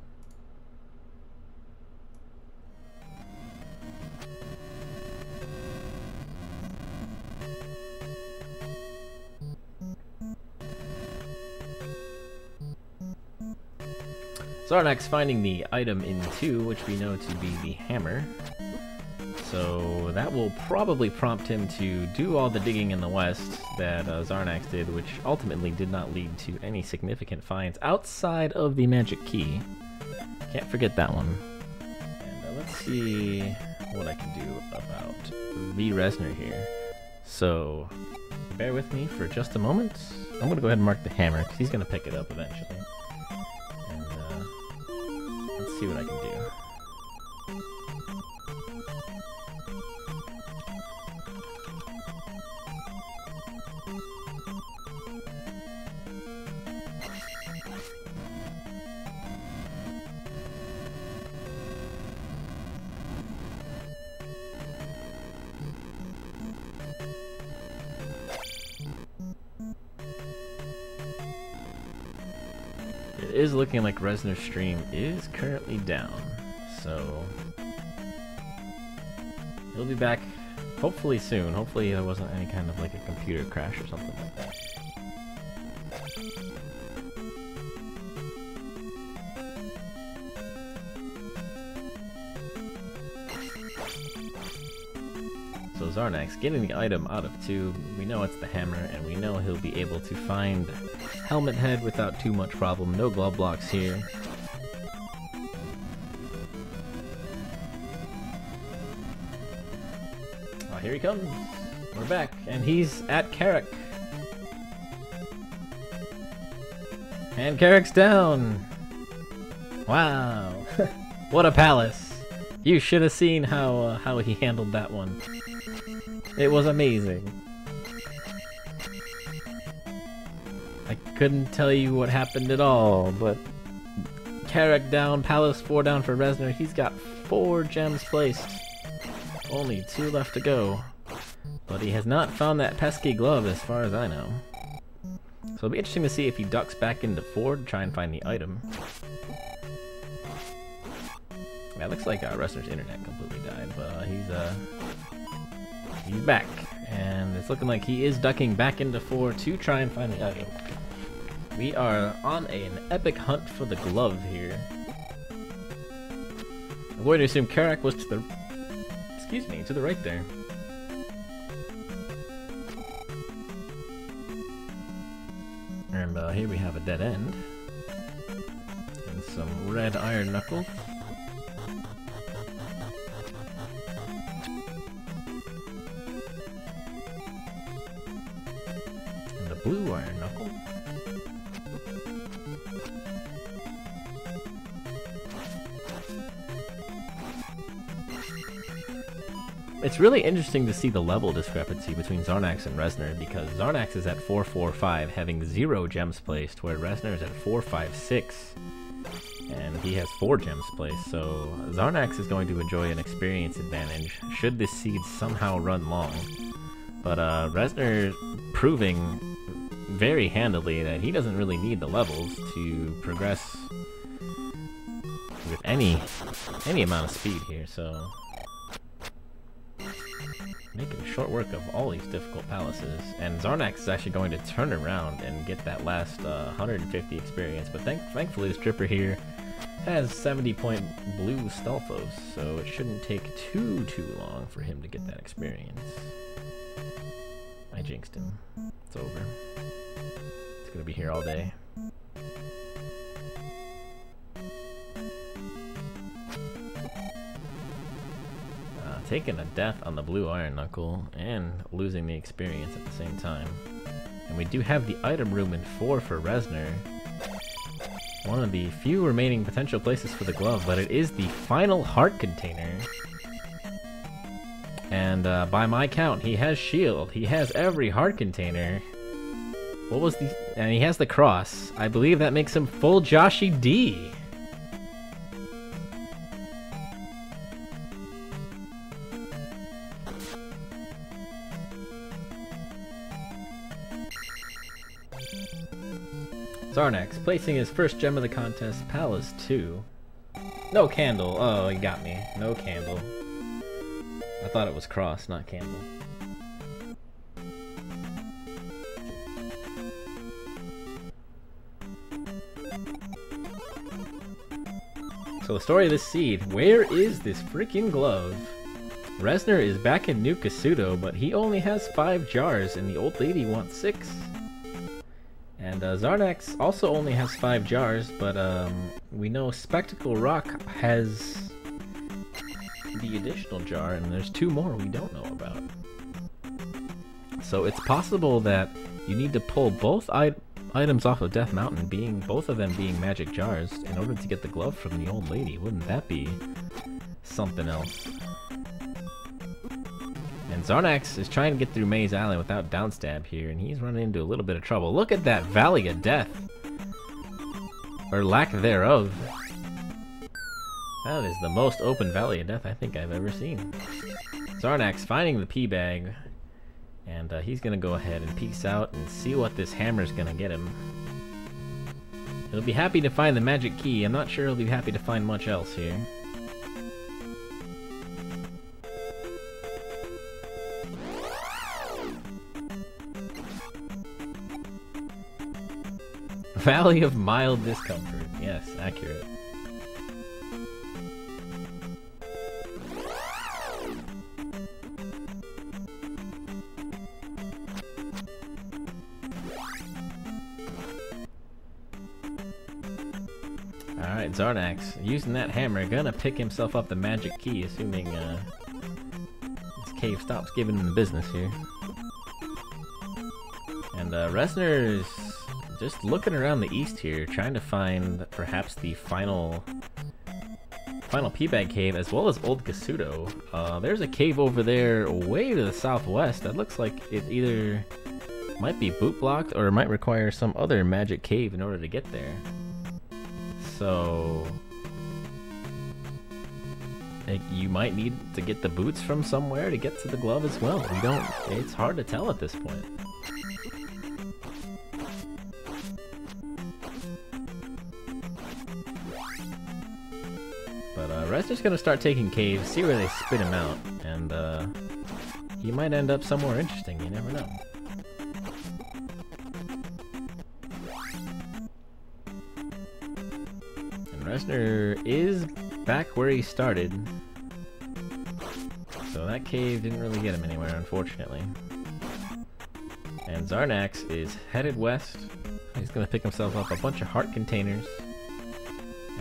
Xarnax finding the item in 2, which we know to be the hammer. So that will probably prompt him to do all the digging in the west that uh, Xarnax did, which ultimately did not lead to any significant finds outside of the magic key. Can't forget that one. And uh, let's see what I can do about V. Reznor here. So, bear with me for just a moment. I'm gonna go ahead and mark the hammer, because he's gonna pick it up eventually. And, uh, let's see what I can do. Is looking like Reznor's stream is currently down, so he'll be back hopefully soon. Hopefully there wasn't any kind of like a computer crash or something like that. Xarnax getting the item out of two, we know it's the hammer, and we know he'll be able to find Helmet Head without too much problem. No glove blocks here. Oh, here he comes. We're back, and he's at Carock. And Carock's down. Wow. what a palace. You should have seen how uh, how he handled that one. It was amazing. I couldn't tell you what happened at all, but Carock down, Palace 4 down for Reznor. He's got four gems placed. Only two left to go. But he has not found that pesky glove as far as I know. So it'll be interesting to see if he ducks back into 4 to try and find the item. Yeah, looks like uh, Reznor's internet completely died, but uh, he's uh, he's back, and it's looking like he is ducking back into four to try and find the item. We are on a, an epic hunt for the glove here. I'm going to assume Carock was to the, excuse me, to the right there. And uh, here we have a dead end. And some red iron knuckles. It's really interesting to see the level discrepancy between Xarnax and Reznor because Xarnax is at 445 having zero gems placed where Reznor is at 456 and he has four gems placed. So Xarnax is going to enjoy an experience advantage should this seed somehow run long. But uh, Reznor proving very handily that he doesn't really need the levels to progress with any any amount of speed here so making short work of all these difficult palaces. And Xarnax is actually going to turn around and get that last uh, 150 experience. But thank thankfully, this Dripper here has 70 point blue Stalfos, so it shouldn't take too, too long for him to get that experience. I jinxed him. It's over. It's gonna be here all day. Taking a death on the blue iron knuckle and losing the experience at the same time. And we do have the item room in 4 for Reznor. One of the few remaining potential places for the glove, but it is the final heart container. And uh, by my count, he has shield. He has every heart container. What was the... And he has the cross. I believe that makes him full Joshi D. Xarnax, placing his first gem of the contest, Palace 2. No candle. Oh, he got me. No candle. I thought it was cross, not candle. So the story of this seed, where is this freaking glove? Reznor is back in New Kasuto, but he only has five jars, and the old lady wants six. And uh, also only has five jars, but um, we know Spectacle Rock has the additional jar, and there's two more we don't know about. So it's possible that you need to pull both items off of Death Mountain, being both of them being magic jars, in order to get the glove from the old lady. Wouldn't that be something else? And Xarnax is trying to get through Maze Alley without downstab here, and he's running into a little bit of trouble. Look at that Valley of Death! Or lack thereof. That is the most open Valley of Death I think I've ever seen. Xarnax finding the P-Bag, and uh, he's gonna go ahead and peace out and see what this hammer's gonna get him. He'll be happy to find the magic key. I'm not sure he'll be happy to find much else here. Valley of mild discomfort. Yes, accurate. Alright, Xarnax, using that hammer, gonna pick himself up the magic key, assuming uh, this cave stops giving him the business here. And uh, Reznor's just looking around the east here, trying to find perhaps the final final P-Bag cave, as well as Old Kasuto. Uh, there's a cave over there way to the southwest that looks like it either might be boot blocked or it might require some other magic cave in order to get there. So... You might need to get the boots from somewhere to get to the glove as well. We don't... It's hard to tell at this point. Just gonna start taking caves, see where they spit him out, and uh, he might end up somewhere interesting, you never know. And Reznor is back where he started. So that cave didn't really get him anywhere, unfortunately. And Xarnax is headed west. He's gonna pick himself up a bunch of heart containers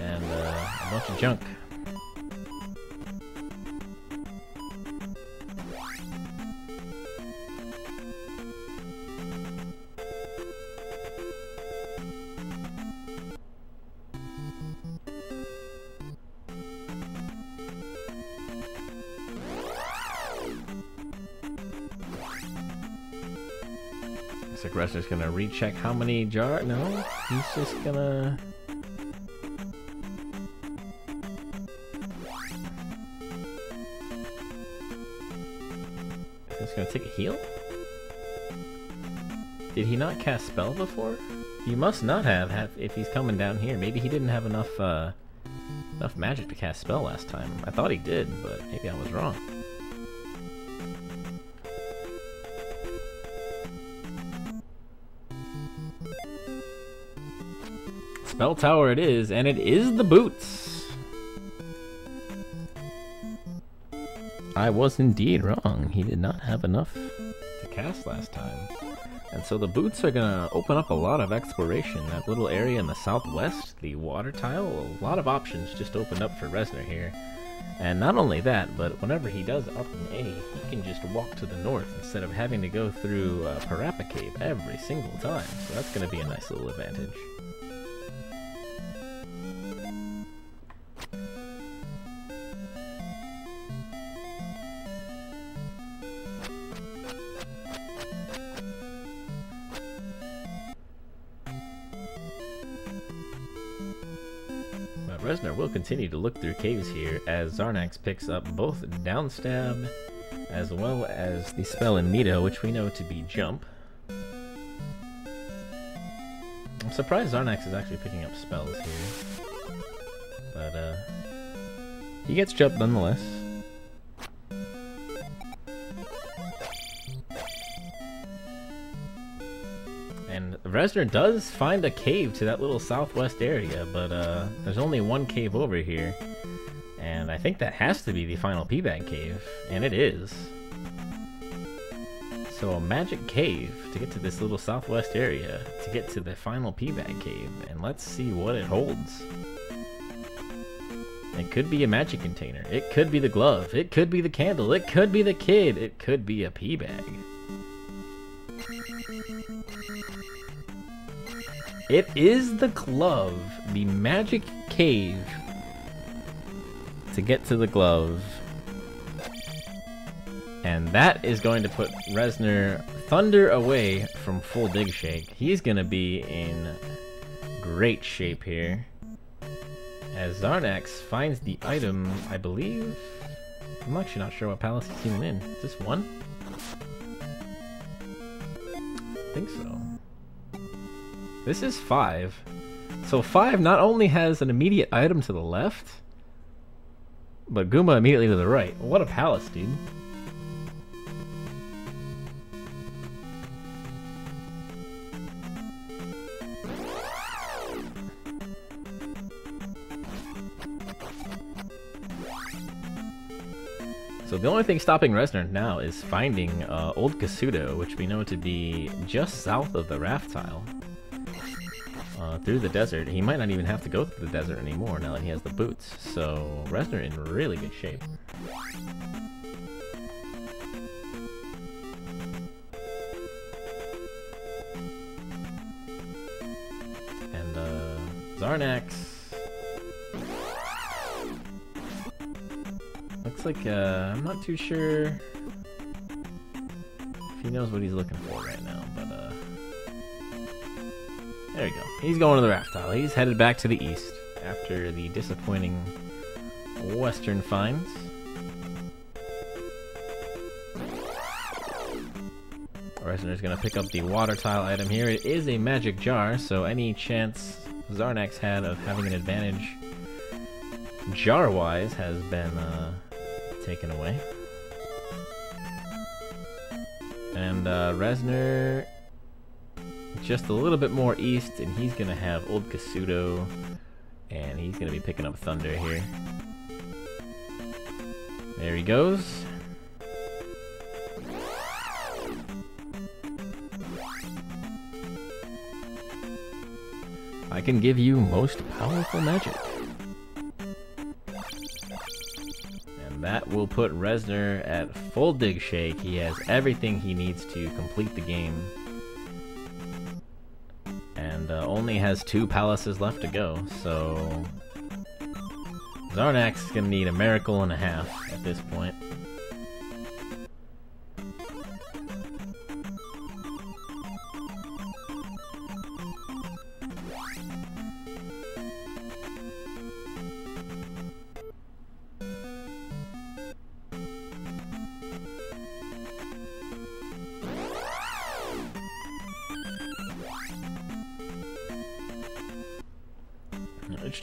and uh, a bunch of junk. Reznor gonna recheck how many jar. No, he's just gonna. He's gonna take a heal. Did he not cast spell before? He must not have, have if he's coming down here. Maybe he didn't have enough uh, enough magic to cast spell last time. I thought he did, but maybe I was wrong. Spell Tower it is, and it is the boots. I was indeed wrong. He did not have enough to cast last time. And so the boots are gonna open up a lot of exploration. That little area in the southwest, the water tile, a lot of options just opened up for Reznor here. And not only that, but whenever he does up in A, he can just walk to the north instead of having to go through uh, Parapa Cave every single time. So that's gonna be a nice little advantage. Continue to look through caves here as Xarnax picks up both Downstab as well as the spell in Mido, which we know to be Jump. I'm surprised Xarnax is actually picking up spells here. But, uh, he gets Jump nonetheless. Reznor does find a cave to that little southwest area, but uh, there's only one cave over here. And I think that has to be the final P-Bag cave, and it is. So a magic cave to get to this little southwest area, to get to the final P-Bag cave, and let's see what it holds. It could be a magic container. It could be the glove. It could be the candle. It could be the kid. It could be a P-Bag. It is the glove, the magic cave. To get to the glove. And that is going to put Reznor thunder away from full dig shake. He's going to be in great shape here. As Xarnax finds the item, I believe... I'm actually not sure what palace he's even in. Is this one? I think so. This is 5. So 5 not only has an immediate item to the left, but Guma immediately to the right. What a palace, dude. So the only thing stopping Reznor now is finding uh, Old Kasuto, which we know to be just south of the raft tile uh, through the desert. He might not even have to go through the desert anymore now that he has the boots. So Reznor in really good shape. And uh, Xarnax. Looks like uh, I'm not too sure if he knows what he's looking for right now, but uh, there we go. He's going to the raft tile. He's headed back to the east after the disappointing western finds. Reznor's gonna pick up the water tile item here. It is a magic jar, so any chance Xarnax had of having an advantage jar-wise has been uh, taken away. And uh, Reznor just a little bit more east, and he's gonna have Old Kasuto, and he's gonna be picking up Thunder here. There he goes. I can give you most powerful magic. And that will put Reznor at full dig shake. He has everything he needs to complete the game and uh, only has two palaces left to go, so... Xarnax is gonna need a miracle and a half at this point.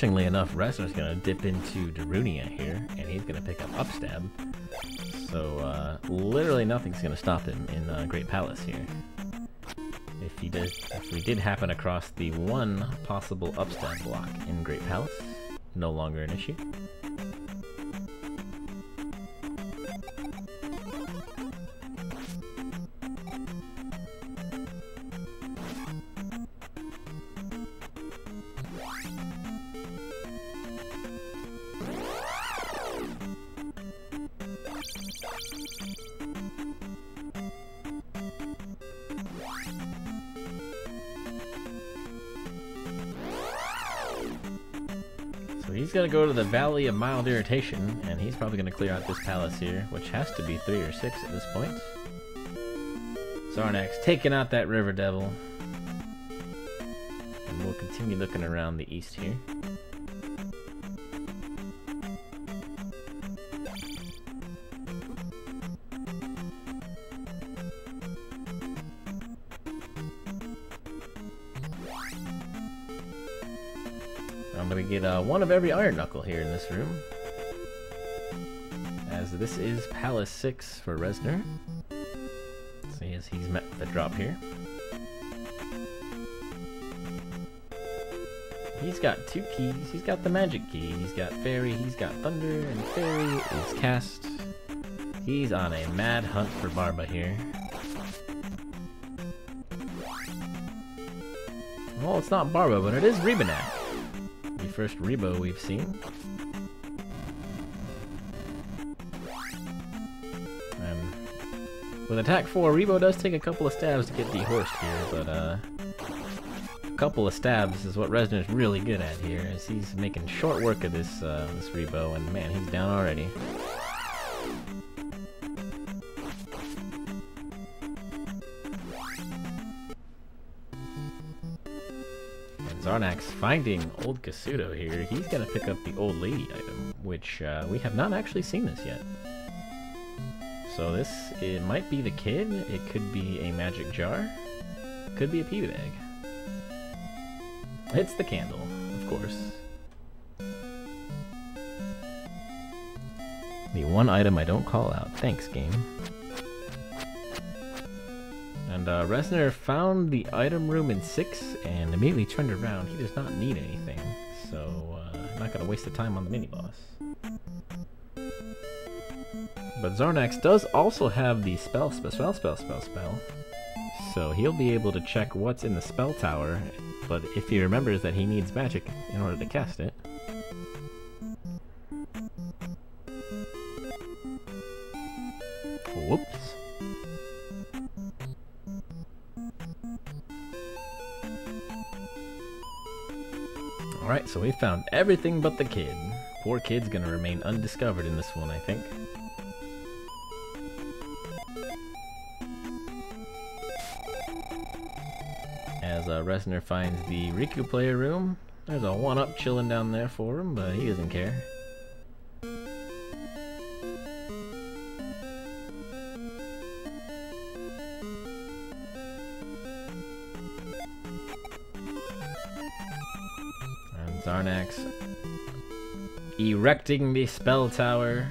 Interestingly enough, Reznor's gonna dip into Darunia here, and he's gonna pick up Upstab. So, uh, literally nothing's gonna stop him in uh, Great Palace here. If he if we did happen across the one possible Upstab block in Great Palace, no longer an issue. He's gonna go to the Valley of Mild Irritation, and he's probably gonna clear out this palace here, which has to be three or six at this point. Xarnax taking out that River Devil. And we'll continue looking around the east here. Every Iron Knuckle here in this room. As this is Palace 6 for Reznor. See as he's met with a drop here. he's got two keys. He's got the magic key. He's got fairy. He's got thunder, and fairy is cast. He's on a mad hunt for Barba here. Well, it's not Barba, but it is Rebonack. First Rebo we've seen. And with attack 4, Rebo does take a couple of stabs to get dehorsed here, but uh, a couple of stabs is what Reznor's really good at here, as he's making short work of this, uh, this Rebo, and man, he's down already. Xarnax finding old Kasuto here, he's gonna pick up the old lady item, which uh, we have not actually seen this yet. So this, it might be the kid, it could be a magic jar, could be a pee bag. It's the candle, of course. The one item I don't call out. Thanks, game. And uh, Reznor found the item room in 6 and immediately turned around. He does not need anything, so uh, I'm not going to waste the time on the mini-boss. But Xarnax does also have the spell, spell, spell, spell, spell, spell. So he'll be able to check what's in the spell tower, but if he remembers that he needs magic in order to cast it. So we found everything but the kid. Poor kid's gonna remain undiscovered in this one, I think. As uh, Reznor finds the Riku player room, there's a 1-up chilling down there for him, but he doesn't care. Erecting the spell tower.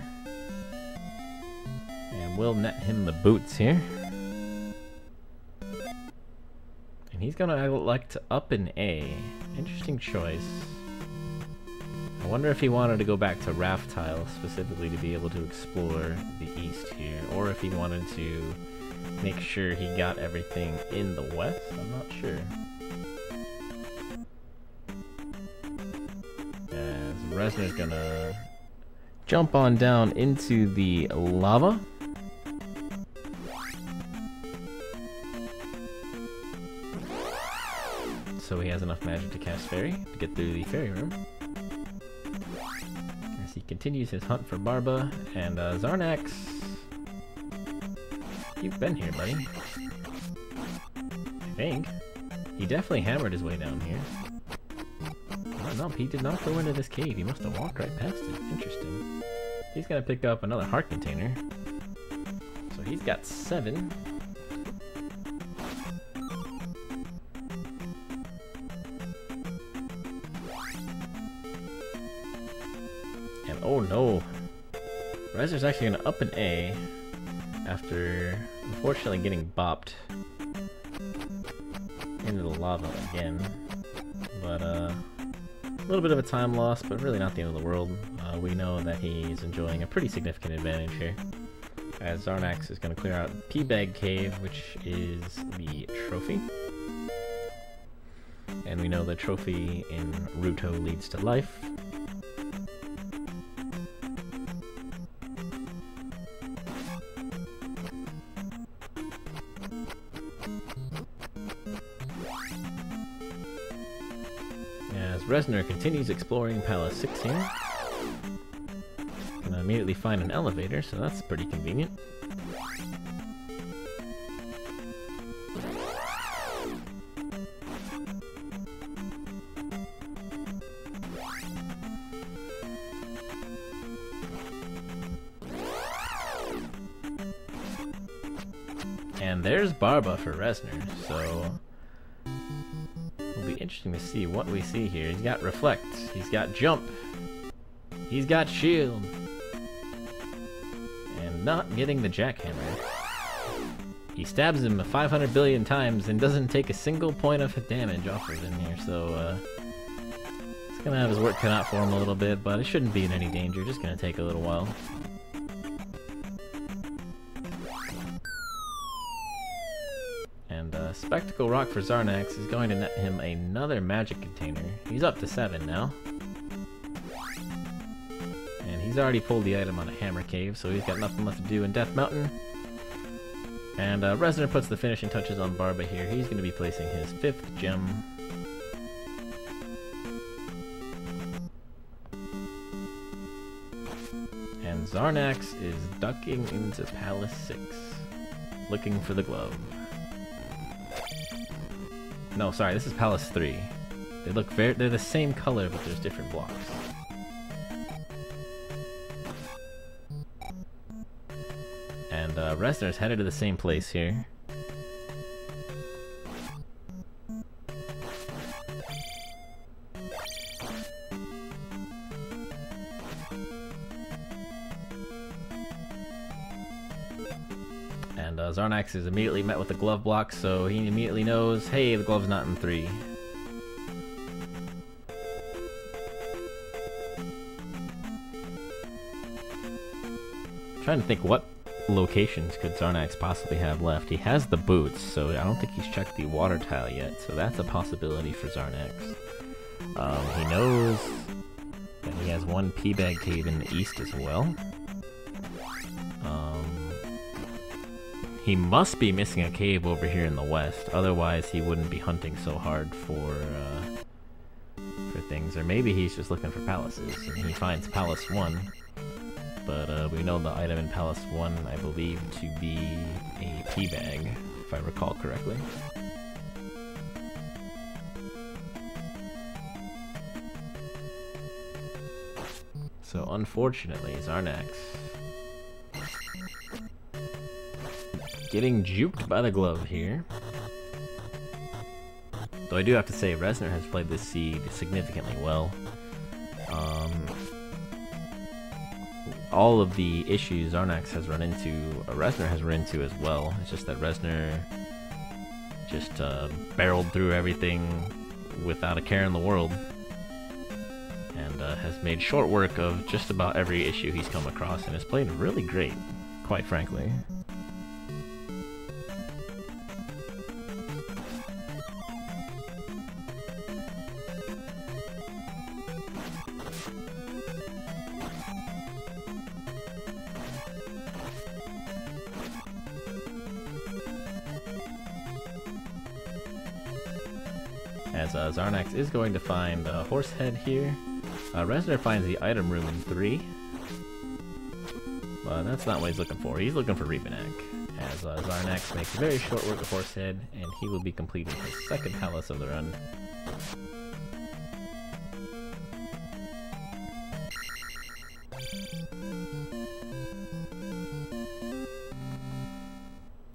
And we'll net him the boots here. And he's gonna elect up an A. Interesting choice. I wonder if he wanted to go back to Raftile specifically to be able to explore the east here, or if he wanted to make sure he got everything in the west. I'm not sure. Reznor's gonna jump on down into the lava. So he has enough magic to cast Fairy to get through the Fairy Room. As he continues his hunt for Barba and uh, Xarnax. You've been here, buddy. I think. He definitely hammered his way down here. He did not go into this cave. He must have walked right past it. Interesting. He's gonna pick up another heart container. So he's got seven. And oh no. Reznor's actually gonna up an A after unfortunately getting bopped into the lava again. But uh a little bit of a time loss, but really not the end of the world. Uh, we know that he's enjoying a pretty significant advantage here. As Xarnax is going to clear out P-Bag Cave, which is the trophy. And we know the trophy in Ruto leads to life. Reznor continues exploring Palace 6 here. Gonna immediately find an elevator, so that's pretty convenient. And there's Barba for Reznor, so interesting to see what we see here. He's got Reflect. He's got Jump. He's got Shield. And not getting the Jackhammer. He stabs him 500 billion times and doesn't take a single point of damage off of him here, so uh, he's gonna have his work cut out for him a little bit, but it shouldn't be in any danger. Just gonna take a little while. Rock for Xarnax is going to net him another magic container. He's up to seven now. And he's already pulled the item on a Hammer Cave, so he's got nothing left to do in Death Mountain. And uh, Reznor puts the finishing touches on Barba here. He's going to be placing his fifth gem. And Xarnax is ducking into Palace 6, looking for the glove. No, sorry, this is Palace 3. They look very, they're the same color, but there's different blocks. And uh, Reznor's headed to the same place here. Is immediately met with the glove block, so he immediately knows, hey, the glove's not in three. trying to think what locations could Xarnax possibly have left? He has the boots, so I don't think he's checked the water tile yet, so that's a possibility for Xarnax. Um, he knows that he has one P-Bag cave in the east as well. He must be missing a cave over here in the west, otherwise he wouldn't be hunting so hard for, uh, for things. Or maybe he's just looking for palaces, and he finds Palace 1, but uh, we know the item in Palace 1, I believe, to be a tea bag, if I recall correctly. So unfortunately, Xarnax getting juked by the glove here. Though I do have to say, Reznor has played this seed significantly well. Um, all of the issues Xarnax has run into, uh, Reznor has run into as well. It's just that Reznor just uh, barreled through everything without a care in the world. And uh, has made short work of just about every issue he's come across and has played really great, quite frankly. is going to find uh, Horsehead here. Uh, Reznor finds the item room in 3. But that's not what he's looking for. He's looking for Rebonack. As uh, Xarnax makes very short work of Horsehead, and he will be completing his second palace of the run.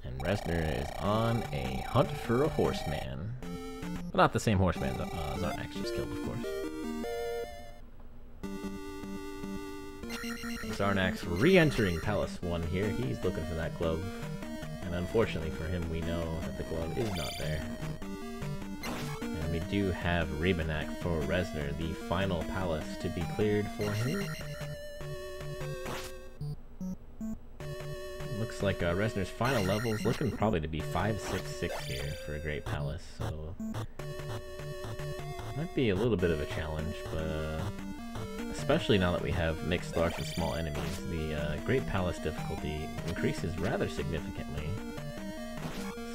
And Reznor is on a hunt for a horseman. But not the same horseman that uh, Xarnax just killed, of course. Xarnax re-entering Palace 1 here. He's looking for that glove. And unfortunately for him, we know that the glove is not there. And we do have Rebonack for Reznor, the final palace to be cleared for him. Looks like uh, Reznor's final level is looking probably to be 566 here for a Great Palace, so... Be a little bit of a challenge, but... Uh, especially now that we have mixed large and small enemies, the uh, Great Palace difficulty increases rather significantly.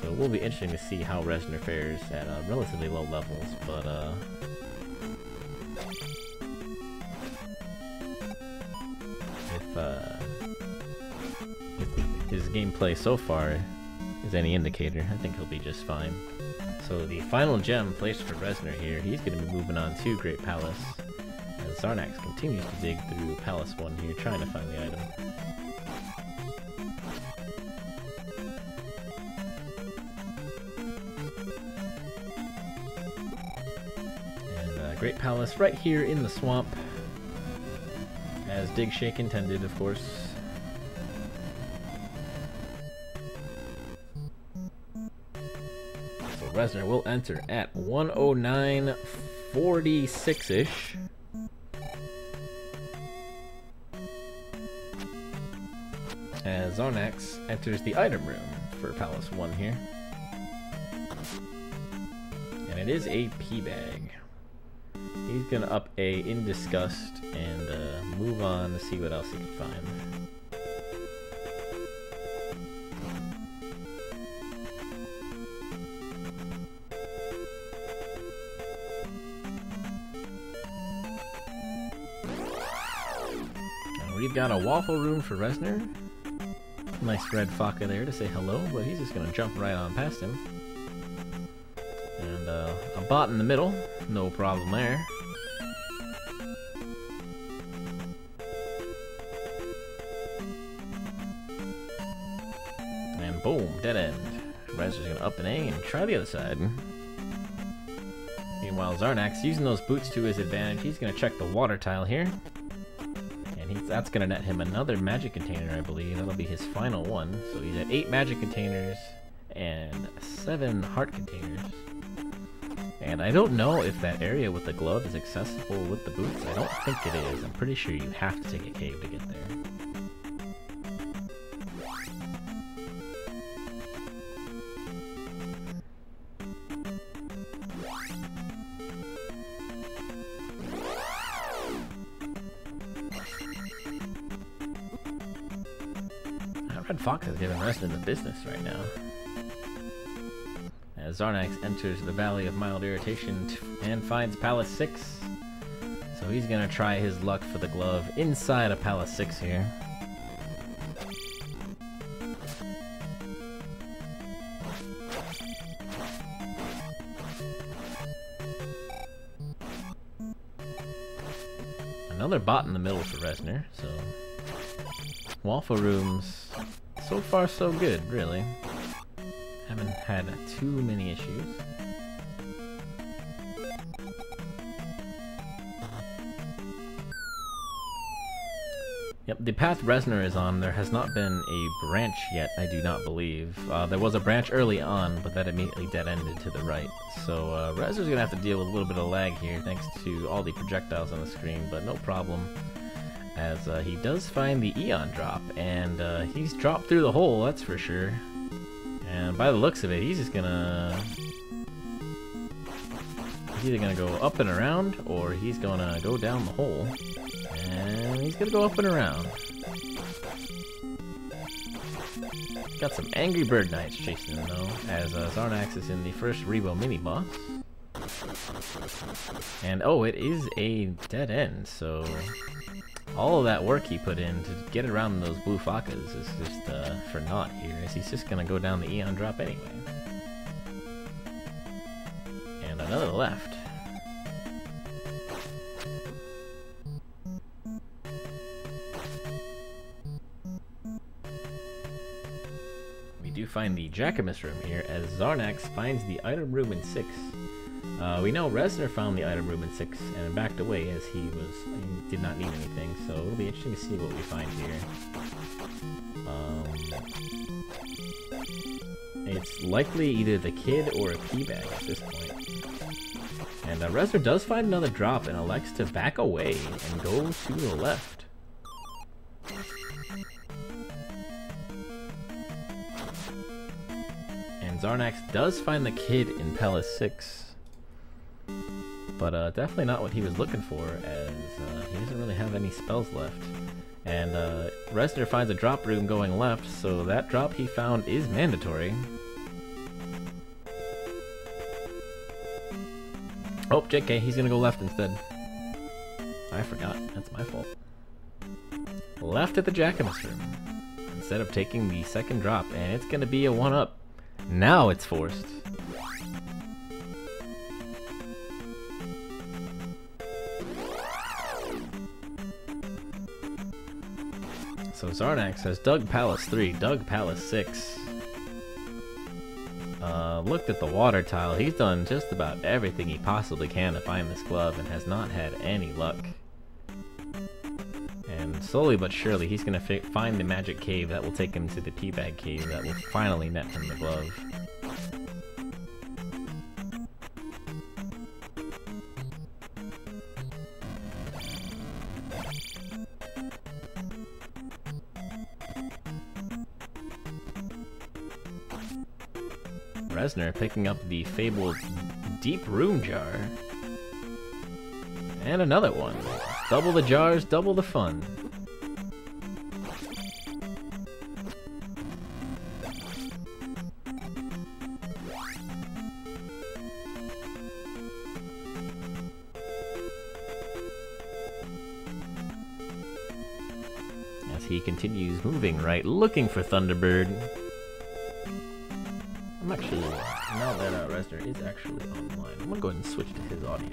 So it will be interesting to see how Reznor fares at uh, relatively low levels, but uh, if, uh, if his gameplay so far is any indicator, I think he'll be just fine. So the final gem placed for Reznor here, he's going to be moving on to Great Palace. And Xarnax continues to dig through Palace 1 here, trying to find the item. And uh, Great Palace right here in the swamp. As digshake intended, of course. Reznor will enter at 109 46-ish. As Xarnax enters the item room for Palace 1 here. And it is a P-Bag. He's gonna up A in disgust and uh, move on to see what else he can find. Got a waffle room for Reznor. Nice red Fokka there to say hello, but he's just gonna jump right on past him. And uh, a bot in the middle, no problem there. And boom, dead end. Reznor's gonna up an A and try the other side. Meanwhile, Xarnax, using those boots to his advantage, he's gonna check the water tile here. He's, that's gonna net him another magic container, I believe. That'll be his final one. So he's at eight magic containers and seven heart containers. And I don't know if that area with the glove is accessible with the boots. I don't think it is. I'm pretty sure you have to take a cave to get there. Fox is giving rest in the business right now. As Xarnax enters the Valley of Mild Irritation and finds Palace 6. So he's gonna try his luck for the glove inside of Palace 6 here. Another bot in the middle for Reznor, so... Waffle Rooms, so far so good, really. Haven't had too many issues. Yep, the path Reznor is on, there has not been a branch yet, I do not believe. Uh, there was a branch early on, but that immediately dead-ended to the right. So uh, Reznor's gonna have to deal with a little bit of lag here, thanks to all the projectiles on the screen, but no problem. As uh, he does find the Eon drop, and uh, he's dropped through the hole, that's for sure. And by the looks of it, he's just gonna... He's either gonna go up and around, or he's gonna go down the hole. And he's gonna go up and around. Got some Angry Bird Knights chasing him though, as uh, Xarnax is in the first Rebo mini-boss. And oh, it is a dead end, so all of that work he put in to get around those blue Fokkas is just uh, for naught here, as he's just gonna go down the Eon drop anyway. And another left. We do find the Jackamus room here, as Xarnax finds the item room in 6. Uh, we know Reznor found the item room in 6 and backed away as he was he did not need anything, so it'll be interesting to see what we find here. Um, it's likely either the kid or a P-Bag at this point. And uh, Reznor does find another drop and elects to back away and go to the left. And Xarnax does find the kid in Palace 6 but uh, definitely not what he was looking for, as uh, he doesn't really have any spells left. And uh, Reznor finds a drop room going left, so that drop he found is mandatory. Oh, JK, he's gonna go left instead. I forgot, that's my fault. Left at the Jackamus room, instead of taking the second drop, and it's gonna be a one-up. Now it's forced. So Xarnax has dug Palace 3, dug Palace 6. Uh, looked at the water tile. He's done just about everything he possibly can to find this glove and has not had any luck. And slowly but surely, he's going to find the magic cave that will take him to the P-Bag cave that will finally net him the glove. Reznor picking up the fabled Deep Room Jar. And another one. Double the jars, double the fun. As he continues moving right, looking for Thunderbird. Reznor is actually online, I'm gonna go ahead and switch to his audio.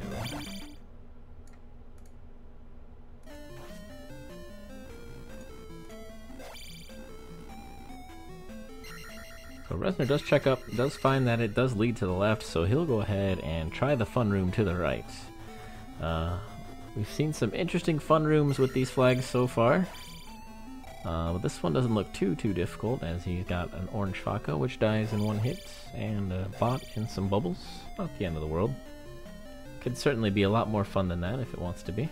So Reznor does check up, does find that it does lead to the left, so he'll go ahead and try the fun room to the right. Uh, we've seen some interesting fun rooms with these flags so far. Uh, but this one doesn't look too, too difficult, as he's got an orange Fokka, which dies in one hit, and a bot and some bubbles. Not the end of the world. Could certainly be a lot more fun than that if it wants to be.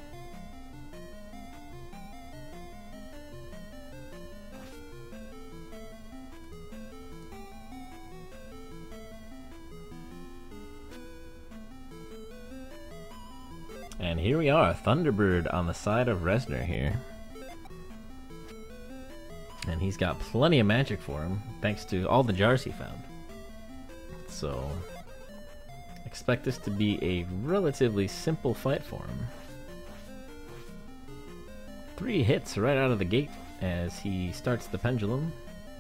And here we are, Thunderbird on the side of Reznor here. And he's got plenty of magic for him, thanks to all the jars he found. So, expect this to be a relatively simple fight for him. Three hits right out of the gate as he starts the pendulum.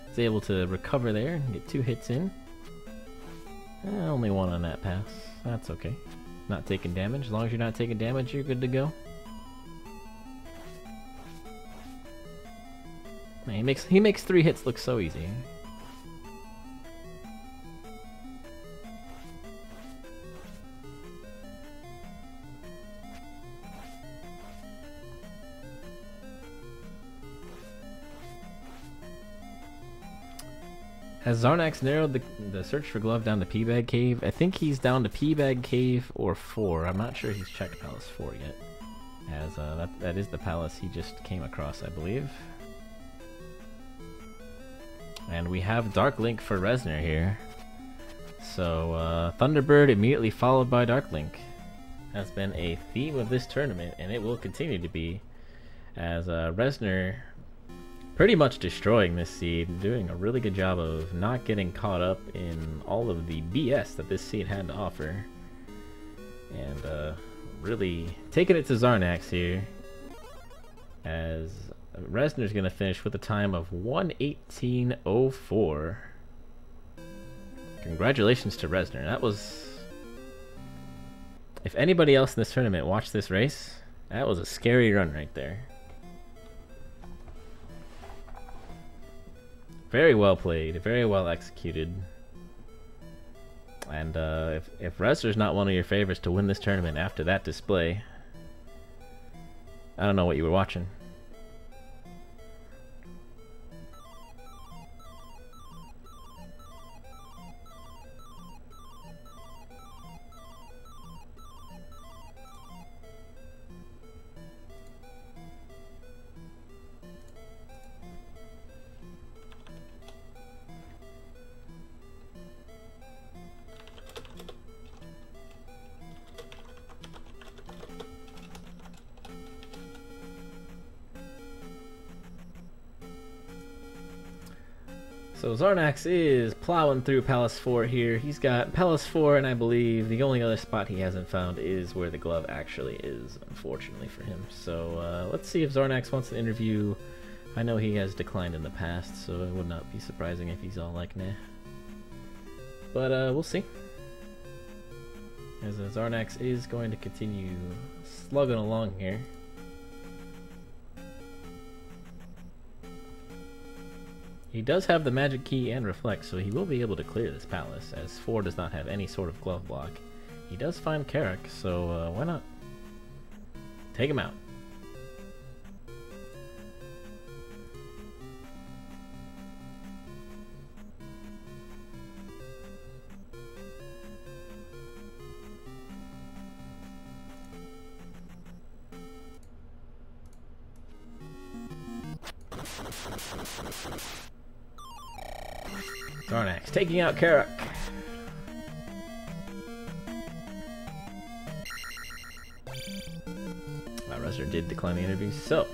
He's able to recover there and get two hits in. Eh, only one on that pass. That's okay. Not taking damage. As long as you're not taking damage, you're good to go. He makes he makes three hits look so easy. Has Xarnax narrowed the, the search for Glove down to P-Bag Cave? I think he's down to P-Bag Cave or 4. I'm not sure he's checked Palace 4 yet. As uh, that, that is the palace he just came across, I believe. And we have Dark Link for Reznor here. So, uh, Thunderbird immediately followed by Dark Link has been a theme of this tournament, and it will continue to be. As uh, Reznor pretty much destroying this seed, doing a really good job of not getting caught up in all of the BS that this seed had to offer. And uh, really taking it to Xarnax here, as Reznor's going to finish with a time of 118.04. Congratulations to Reznor. That was... If anybody else in this tournament watched this race, that was a scary run right there. Very well played, very well executed. And uh, if, if Reznor's not one of your favorites to win this tournament after that display, I don't know what you were watching. So Xarnax is plowing through Palace 4 here. He's got Palace 4, and I believe the only other spot he hasn't found is where the glove actually is, unfortunately for him. So uh, let's see if Xarnax wants to interview. I know he has declined in the past, so it would not be surprising if he's all like, nah. But uh, we'll see. As uh, Xarnax is going to continue slugging along here. He does have the magic key and reflect, so he will be able to clear this palace, as 4 does not have any sort of glove block. He does find Carock, so uh, why not? Take him out. taking out Carock. Uh, My Resident did decline the interview, so...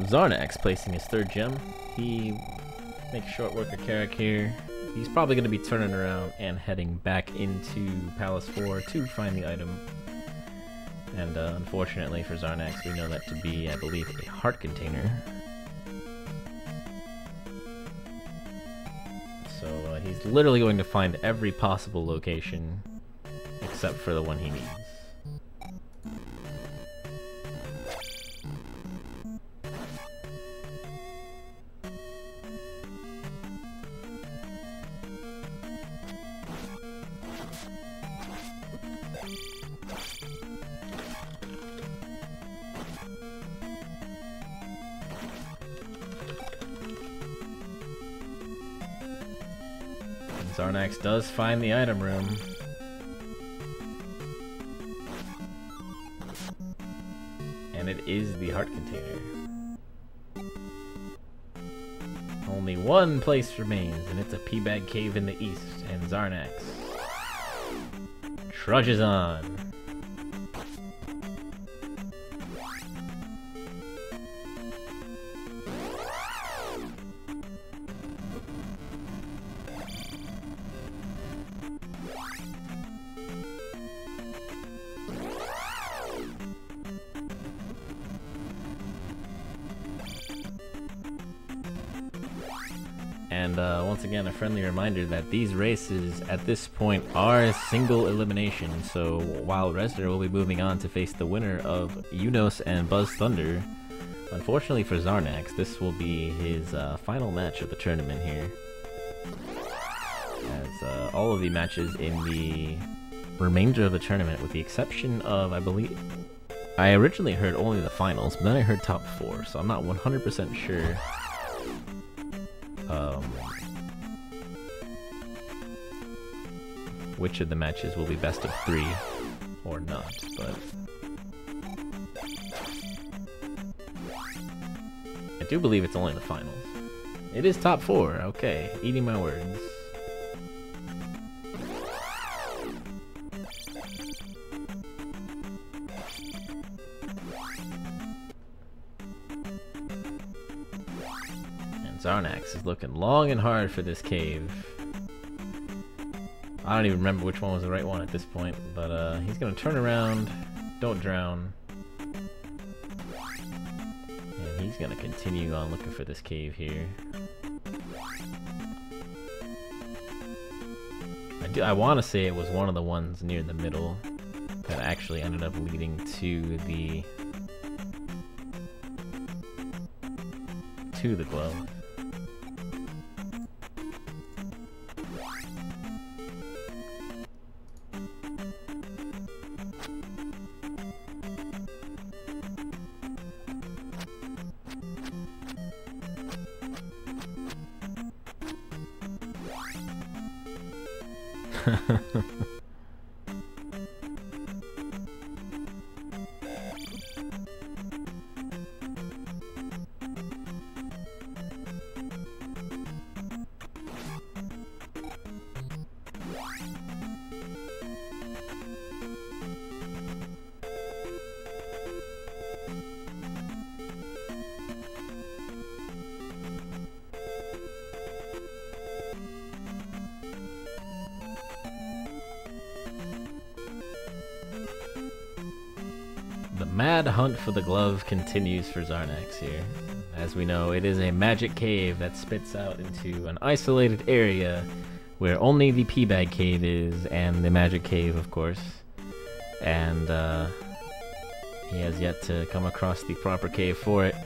Xarnax placing his third gem. He makes short work of Carock here. He's probably going to be turning around and heading back into Palace 4 to find the item. And uh, unfortunately for Xarnax, we know that to be, I believe, a heart container. Literally going to find every possible location except for the one he needs. Find the item room. And it is the heart container. Only one place remains, and it's a P-Bag Cave in the east, and Xarnax trudges on. Friendly reminder that these races at this point are single elimination. So while Reznor will be moving on to face the winner of Unos and Buzz Thunder, unfortunately for Xarnax, this will be his uh, final match of the tournament here. As uh, all of the matches in the remainder of the tournament, with the exception of, I believe, I originally heard only the finals, but then I heard top four, so I'm not 100% sure um, which of the matches will be best of three or not, but I do believe it's only the finals. It is top four, okay, eating my words. And Xarnax is looking long and hard for this cave. I don't even remember which one was the right one at this point, but uh, he's gonna turn around, don't drown, and he's gonna continue on looking for this cave here. I do. I want to say it was one of the ones near the middle that actually ended up leading to the to the glove. The glove continues for Xarnax here. As we know, it is a magic cave that spits out into an isolated area where only the P-Bag Cave is, and the Magic Cave, of course. And, uh, he has yet to come across the proper cave for it.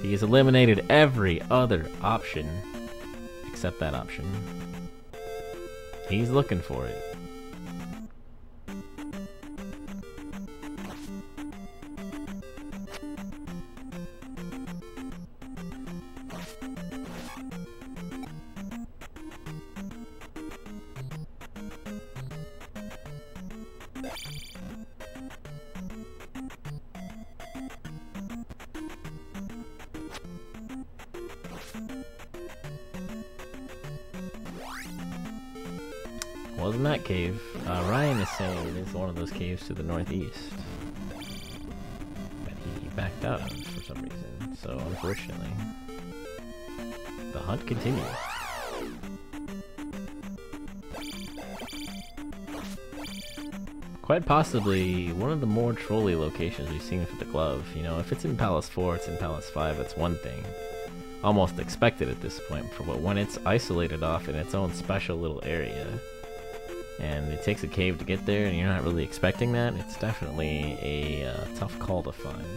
He has eliminated every other option except that option. He's looking for it. To the northeast. But he backed of for some reason. So unfortunately, the hunt continues. Quite possibly one of the more trolly locations we've seen for the glove. You know, if it's in Palace 4, it's in Palace 5, that's one thing. Almost expected at this point, but when it's isolated off in its own special little area, and it takes a cave to get there, and you're not really expecting that, it's definitely a uh, tough call to find.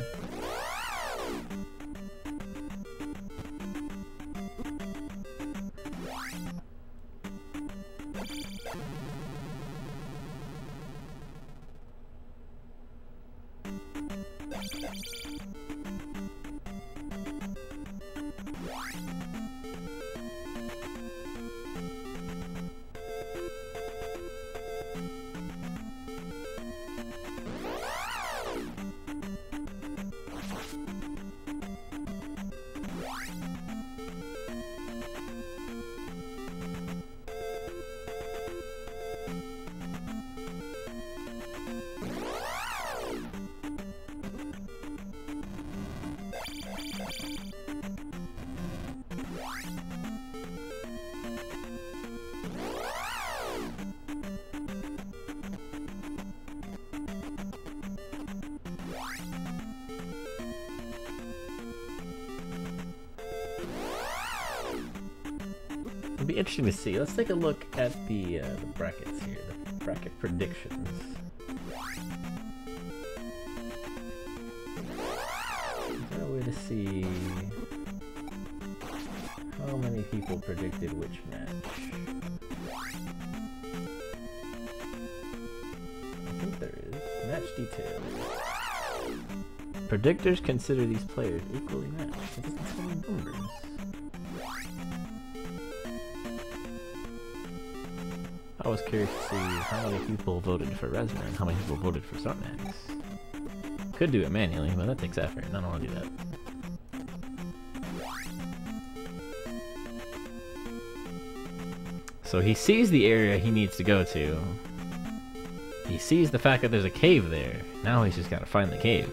Be interesting to see. Let's take a look at the, uh, the brackets here, the bracket predictions. Is there a way to see how many people predicted which match? I think there is. Match details. Predictors consider these players equally matched. Numbers. I was curious to see how many people voted for Reznor and how many people voted for Xarnax. Could do it manually, but that takes effort, and I don't want to do that. So he sees the area he needs to go to. He sees the fact that there's a cave there. Now he's just got to find the cave.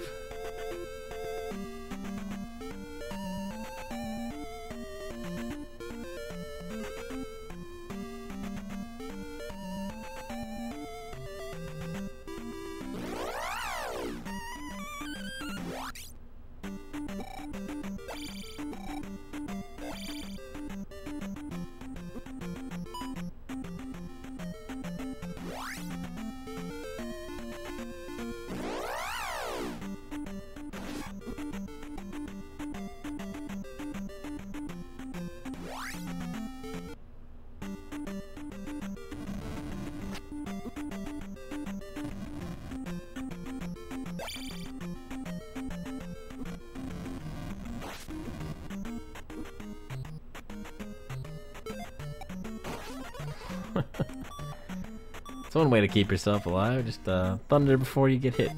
To keep yourself alive. Just uh, thunder before you get hit.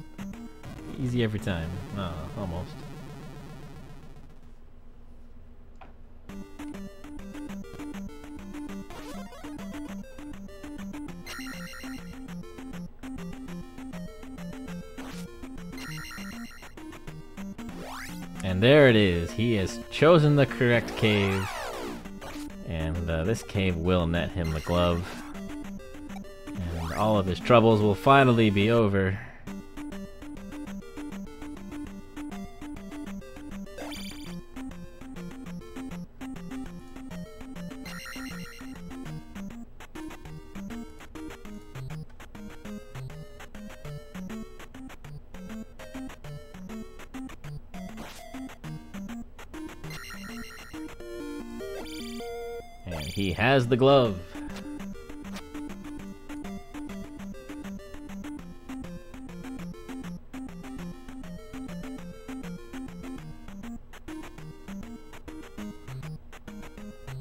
Easy every time. Uh, almost. And there it is. He has chosen the correct cave. And uh, this cave will net him the glove. All of his troubles will finally be over. And he has the glove.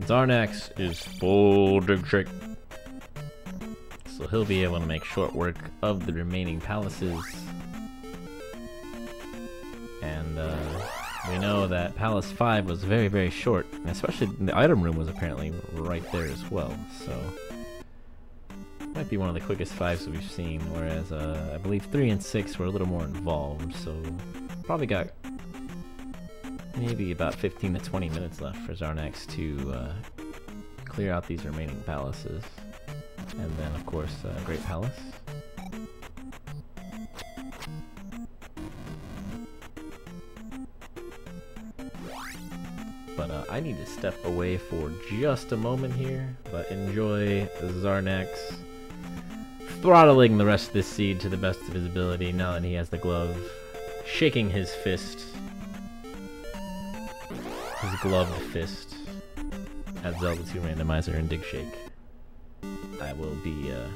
Xarnax is full dig trick. So he'll be able to make short work of the remaining palaces. And uh, we know that Palace 5 was very, very short, especially the item room was apparently right there as well, so... Might be one of the quickest 5s we've seen, whereas uh, I believe 3 and 6 were a little more involved, so... Probably got maybe about 15 to 20 minutes left for Xarnax to uh, clear out these remaining palaces. And then, of course, uh, Great Palace. But uh, I need to step away for just a moment here, but enjoy Xarnax throttling the rest of this seed to the best of his ability now that he has the glove, shaking his fist, his gloved fist. Add Zelda to randomizer and digshake. I will be uh,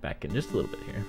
back in just a little bit here.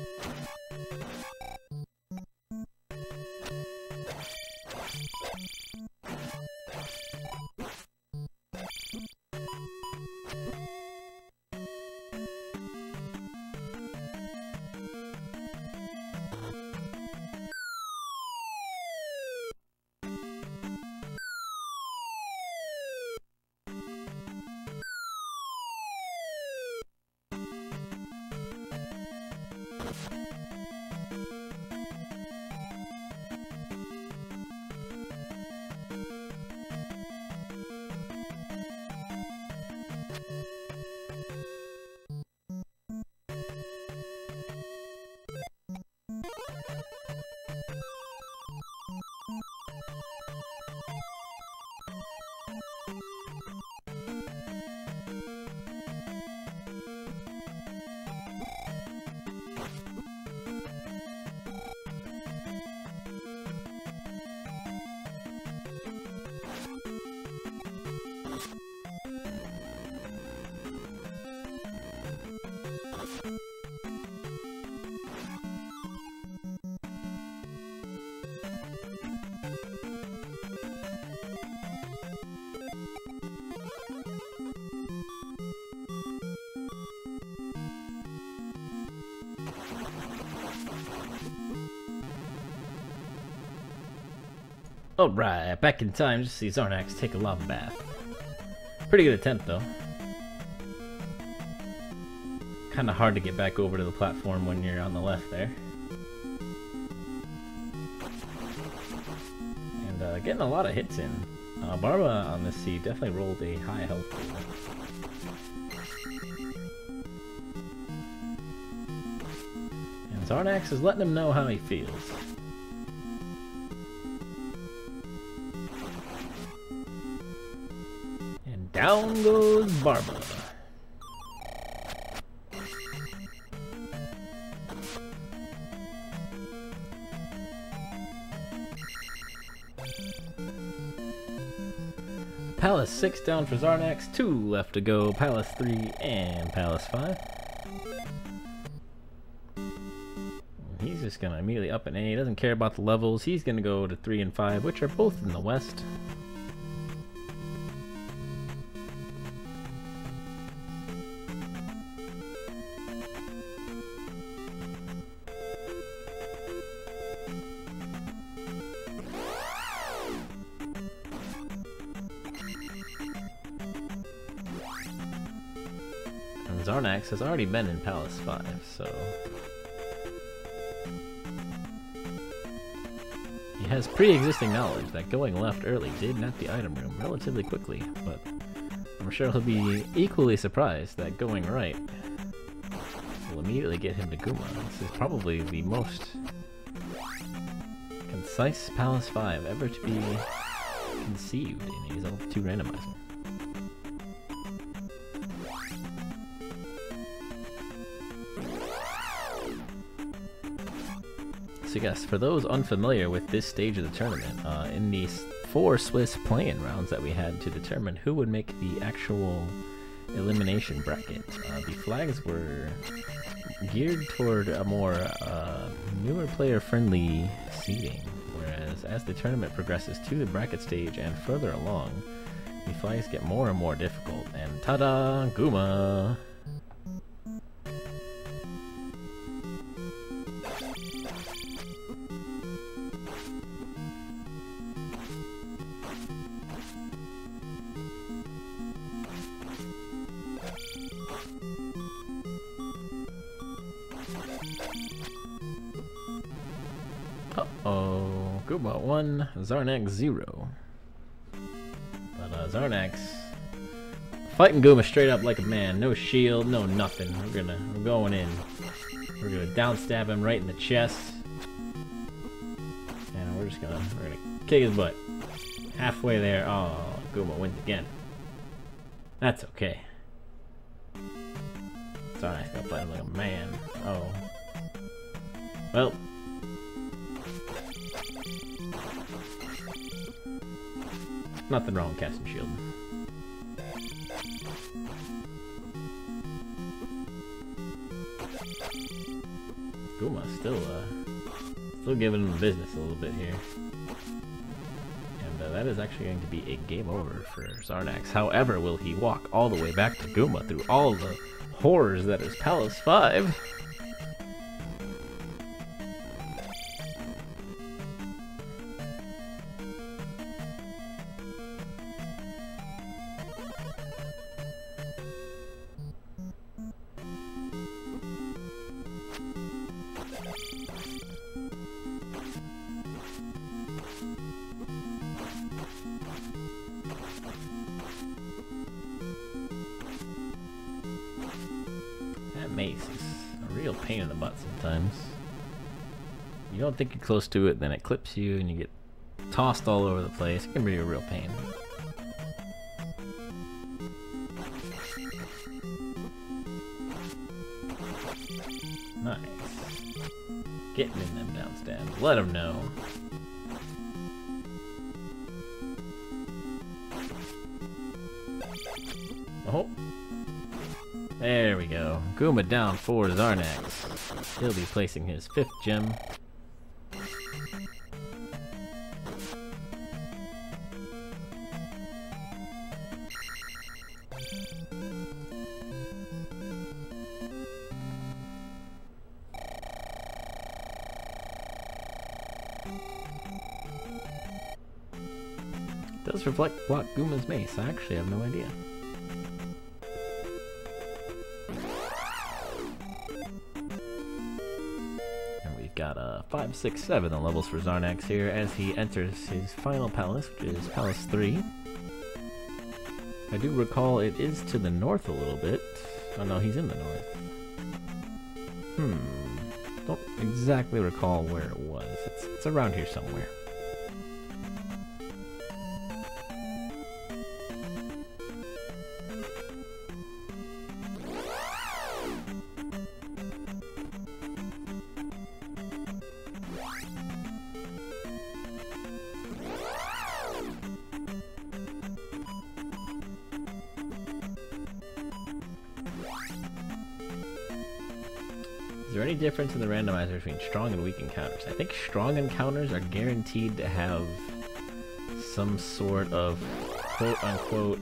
you Alright, back in time to see Xarnax take a lava bath. Pretty good attempt, though. Kinda hard to get back over to the platform when you're on the left there. And uh, getting a lot of hits in. Uh, Barba on this seed definitely rolled a high health. And Xarnax is letting him know how he feels. Goes Barba. Palace 6 down for Xarnax, 2 left to go, Palace 3 and Palace 5. He's just gonna immediately up an A, he doesn't care about the levels, he's gonna go to 3 and 5, which are both in the west. Has already been in Palace 5, so... He has pre-existing knowledge that going left early did net the item room relatively quickly, but I'm sure he'll be equally surprised that going right will immediately get him to Guma. This is probably the most concise Palace 5 ever to be conceived in a Zelda 2 randomizer. Yes, for those unfamiliar with this stage of the tournament, uh, in these four Swiss play-in rounds that we had to determine who would make the actual elimination bracket, uh, the flags were geared toward a more uh, newer player-friendly seeding, whereas as the tournament progresses to the bracket stage and further along, the flags get more and more difficult, and ta-da, Guma! Xarnax 0. But uh, Xarnax fighting Guma straight up like a man. No shield, no nothing. We're gonna, we're going in. We're gonna down stab him right in the chest. And we're just gonna, we're gonna kick his butt. Halfway there, oh, Guma wins again. That's okay. Xarnax gonna fight him like a man. Oh. Well, Nothing wrong with casting shield. Guma still, uh, still giving him business a little bit here. And uh, that is actually going to be a game over for Xarnax. However, will he walk all the way back to Guma through all the horrors that is Palace 5? Think you're close to it, then it clips you and you get tossed all over the place. It can be a real pain. Nice. Getting in them down stabs. Let them know. Oh. There we go. Guma down for Xarnax. He'll be placing his fifth gem. Block Guma's mace. I actually have no idea. And we've got uh, 5, 6, 7 the levels for Xarnax here as he enters his final palace, which is Palace 3. I do recall it is to the north a little bit. Oh no, he's in the north. Hmm. Don't exactly recall where it was. It's, it's around here somewhere. There in the randomizer between strong and weak encounters? I think strong encounters are guaranteed to have some sort of quote unquote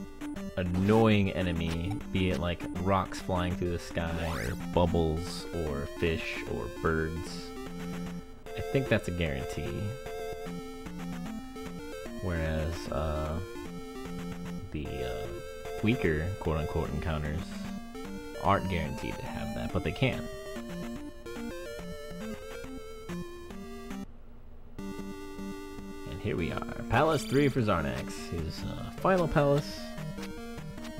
annoying enemy, be it like rocks flying through the sky, or bubbles, or fish, or birds. I think that's a guarantee. Whereas, uh, the uh, weaker quote unquote encounters aren't guaranteed to have that, but they can. And here we are. Palace 3 for Xarnax. His uh, final palace.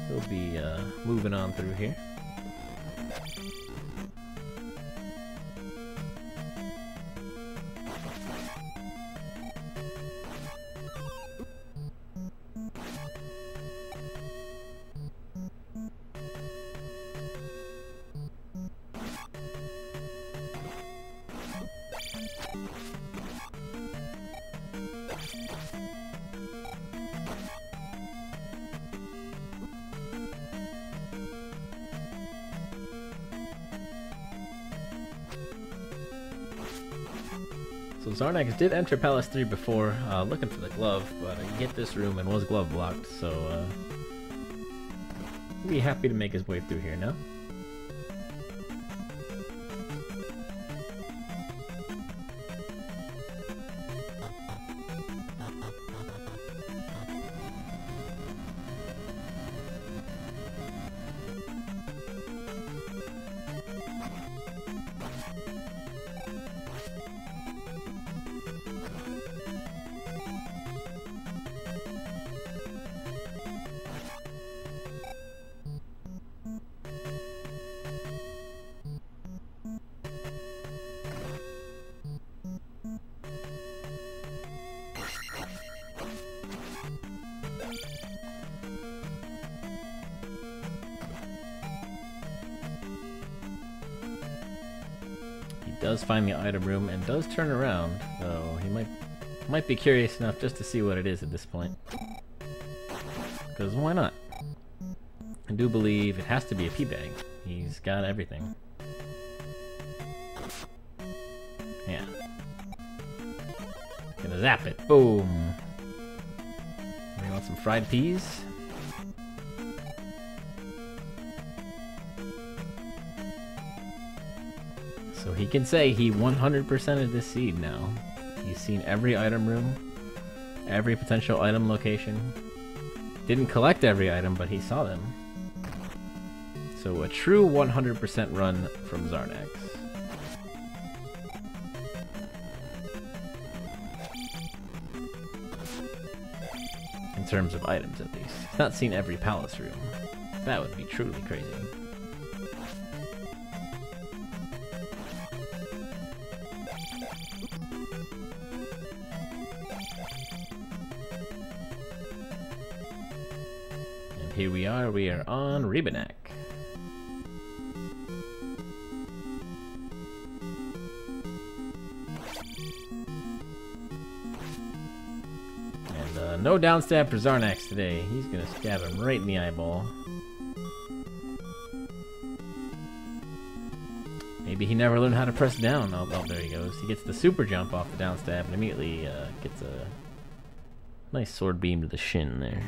He'll be uh, moving on through here. Xarnax did enter Palace 3 before, uh, looking for the glove, but he hit this room and was glove blocked, so uh, be happy to make his way through here now. The item room and does turn around, though he might might be curious enough just to see what it is at this point. Because why not? I do believe it has to be a pea bag. He's got everything. Yeah. Gonna zap it. Boom. You want some fried peas? Can say he 100%ed this seed now. He's seen every item room, every potential item location. Didn't collect every item, but he saw them. So a true 100% run from Xarnax. In terms of items, at least. He's not seen every palace room. That would be truly crazy. Are, we are on Rebonack. And uh, no downstab for Xarnax today. He's gonna stab him right in the eyeball. Maybe he never learned how to press down. Oh, oh, there he goes. He gets the super jump off the downstab and immediately uh, gets a nice sword beam to the shin there.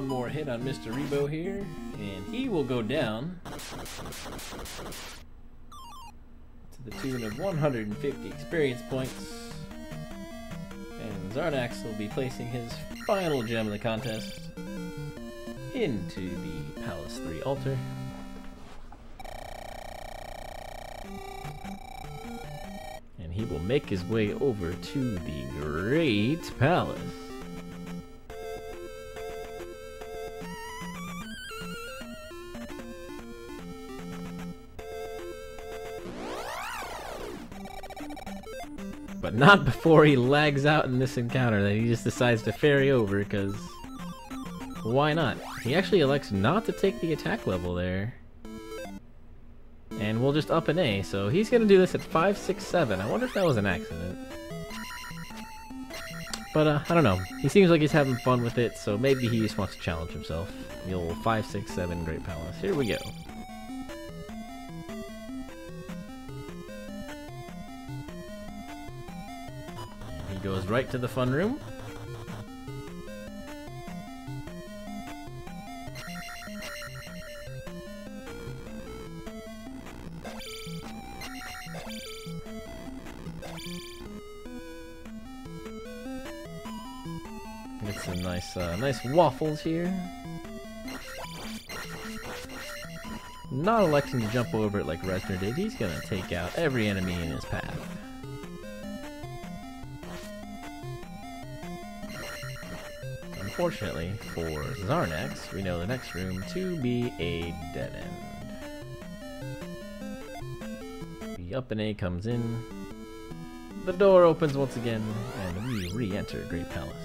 One more hit on Mr. Rebo here, and he will go down to the tune of 150 experience points. And Xarnax will be placing his final gem of the contest into the Palace 3 altar. And he will make his way over to the Great Palace. Not before he lags out in this encounter that he just decides to ferry over, because why not? He actually elects not to take the attack level there. And we'll just up an A, so he's gonna do this at 5, 6, 7. I wonder if that was an accident. But, uh, I don't know. He seems like he's having fun with it, so maybe he just wants to challenge himself. The old 5, 6, 7 Great Palace. Here we go. Right to the fun room. Get some nice, uh, nice waffles here. Not electing to jump over it like Reznor did, he's gonna take out every enemy in his path. Unfortunately for Xarnax, we know the next room to be a dead end. The up and A comes in, the door opens once again, and we re-enter Great Palace.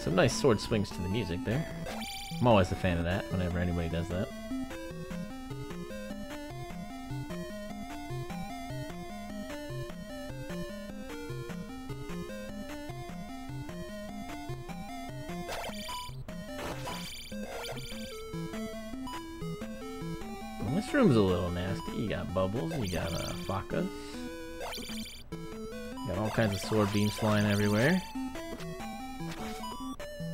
Some nice sword swings to the music there. I'm always a fan of that whenever anybody does that. Sword beams flying everywhere.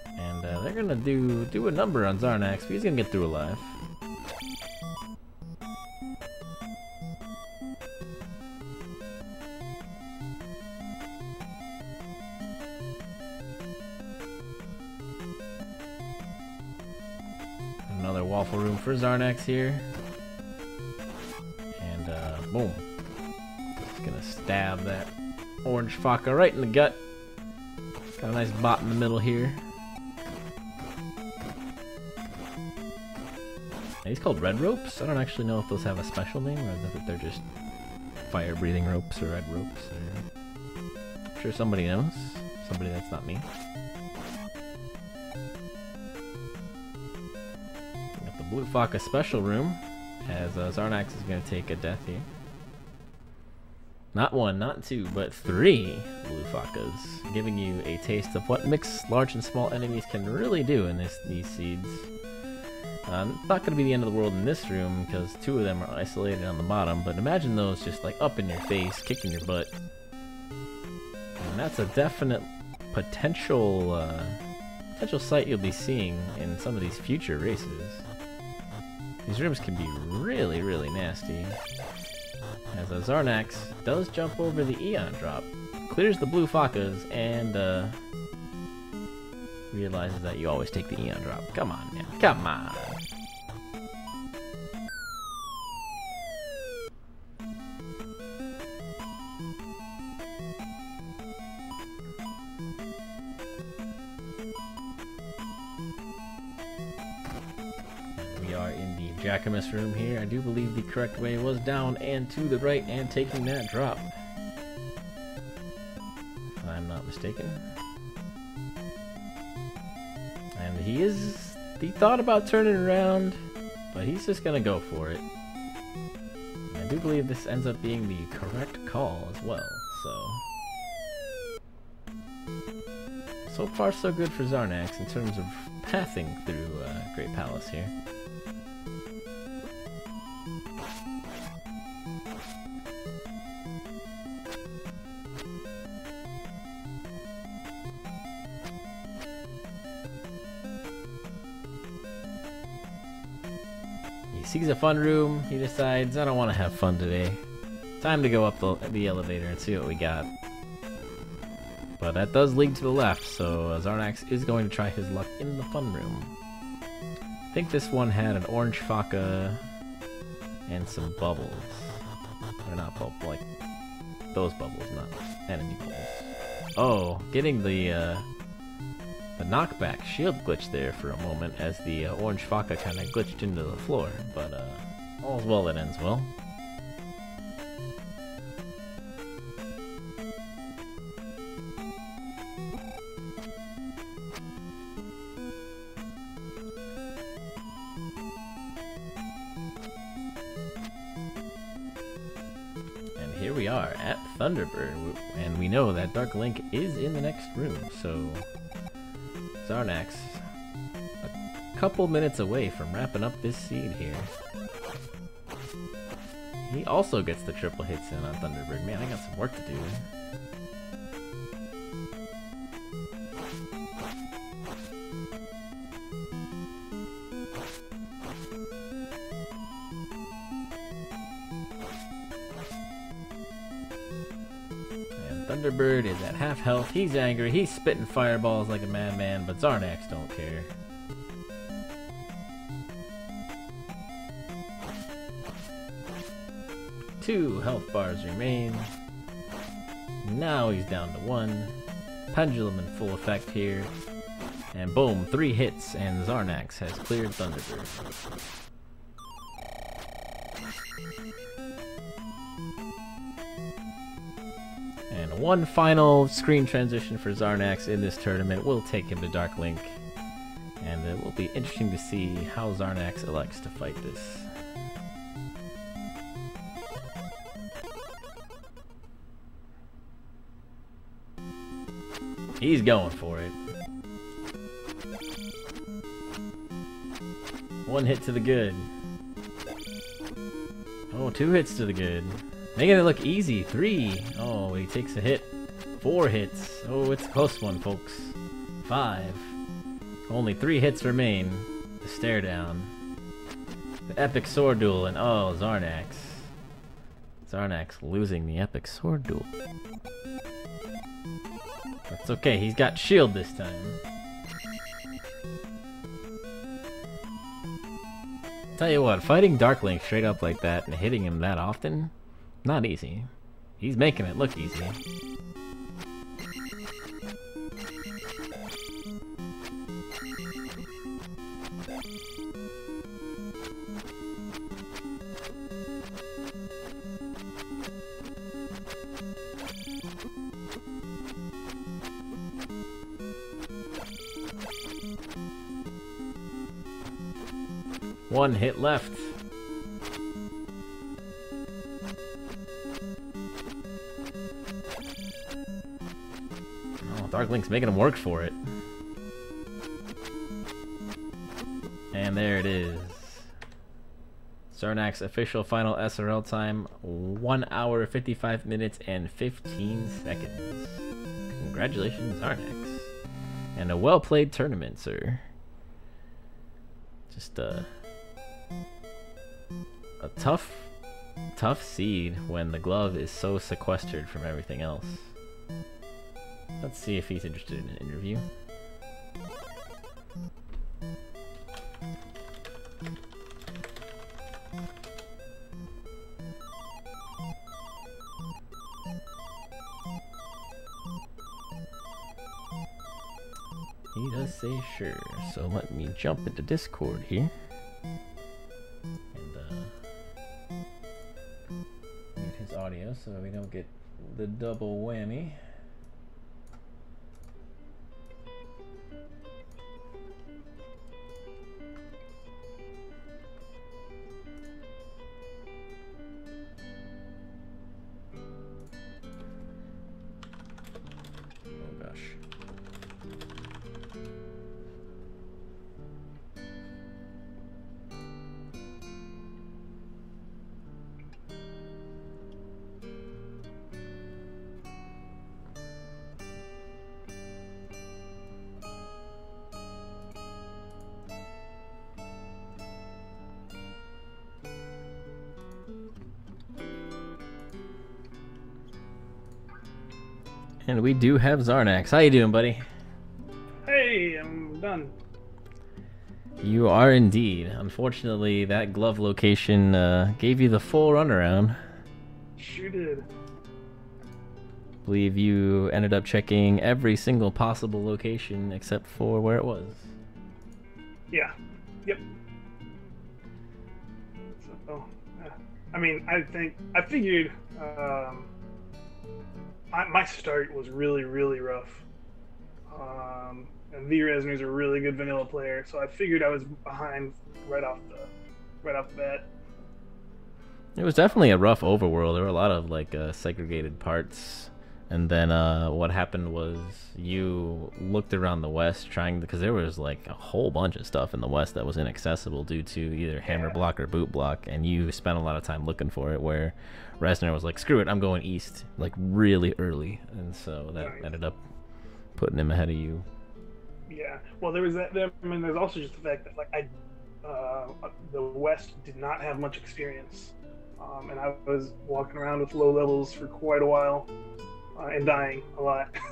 And uh, they're gonna do do a number on Xarnax, but he's gonna get through alive. Another waffle room for Xarnax here. Fokka right in the gut. Got a nice bot in the middle here. These called red ropes? I don't actually know if those have a special name or if they're just fire breathing ropes or red ropes. Or... I'm sure somebody knows. Somebody that's not me. Got the Blue Fokka special room, as uh, Xarnax is going to take a death here. Not one, not two, but three Blue Fokkas, giving you a taste of what mixed large and small enemies can really do in this these seeds. Uh, it's not going to be the end of the world in this room, because two of them are isolated on the bottom, but imagine those just like up in your face, kicking your butt. And that's a definite potential, uh, potential sight you'll be seeing in some of these future races. These rooms can be really, really nasty. As a Xarnax does jump over the Eon drop, clears the blue Fokkas, and uh, realizes that you always take the Eon drop. Come on, man. Come on. Jackamus room here. I do believe the correct way was down and to the right and taking that drop. If I'm not mistaken. And he is... He thought about turning around, but he's just gonna go for it. I do believe this ends up being the correct call as well, so... So far so good for Xarnax in terms of pathing through uh, Great Palace here. Sees a fun room. He decides, I don't want to have fun today. Time to go up the, the elevator and see what we got. But that does lead to the left, so Xarnax is going to try his luck in the fun room. I think this one had an orange Fokka and some bubbles. Or not bubbles, like those bubbles, not enemy bubbles. Oh, getting the uh, the knockback shield glitch there for a moment as the uh, orange Fokka kind of glitched into the floor, but uh, all's well that ends well. And here we are at Thunderbird, and we know that Dark Link is in the next room, so Xarnax a couple minutes away from wrapping up this seed here. He also gets the triple hits in on Thunderbird. Man, I got some work to do. Thunderbird is at half health. He's angry. He's spitting fireballs like a madman, but Xarnax don't care. Two health bars remain. Now he's down to one. Pendulum in full effect here. And boom, three hits, and Zarnax has cleared Thunderbird. One final screen transition for Xarnax in this tournament We'll take him to Dark Link. And uh, it will be interesting to see how Xarnax elects to fight this. He's going for it. One hit to the good. Oh, two hits to the good. Making it look easy. Three. Oh, he takes a hit. Four hits. Oh, it's a close one, folks. Five. Only three hits remain. The stare down. The epic sword duel, and oh, Xarnax. Xarnax losing the epic sword duel. That's okay, he's got shield this time. Tell you what, fighting Dark Link straight up like that and hitting him that often, not easy. He's making it look easy. One hit left. Dark Link's making him work for it. And there it is. Xarnax official final SRL time 1 hour 55 minutes and 15 seconds. Congratulations, Xarnax. And a well played tournament, sir. Just a, a tough, tough seed when the glove is so sequestered from everything else. Let's see if he's interested in an interview. He does say sure, so let me jump into Discord here. And, uh, mute his audio so we don't get the double whammy. And we do have Xarnax. How you doing, buddy? Hey, I'm done. You are indeed. Unfortunately, that glove location uh, gave you the full runaround. Sure did. believe you ended up checking every single possible location except for where it was. Yeah. Yep. So, uh, I mean, I think I figured um, my, my start was really, really rough. Um, and V Reznor's a really good vanilla player, so I figured I was behind right off the right off the bat. It was definitely a rough overworld. There were a lot of like uh, segregated parts, and then uh, what happened was you looked around the west trying because there was like a whole bunch of stuff in the west that was inaccessible due to either hammer block or boot block, and you spent a lot of time looking for it. Where Reznor was like, "Screw it, I'm going east," like really early, and so that ended up putting him ahead of you. Yeah. Well, there was that. There, I mean, there's also just the fact that like I, uh, the West did not have much experience, um, and I was walking around with low levels for quite a while, uh, and dying a lot.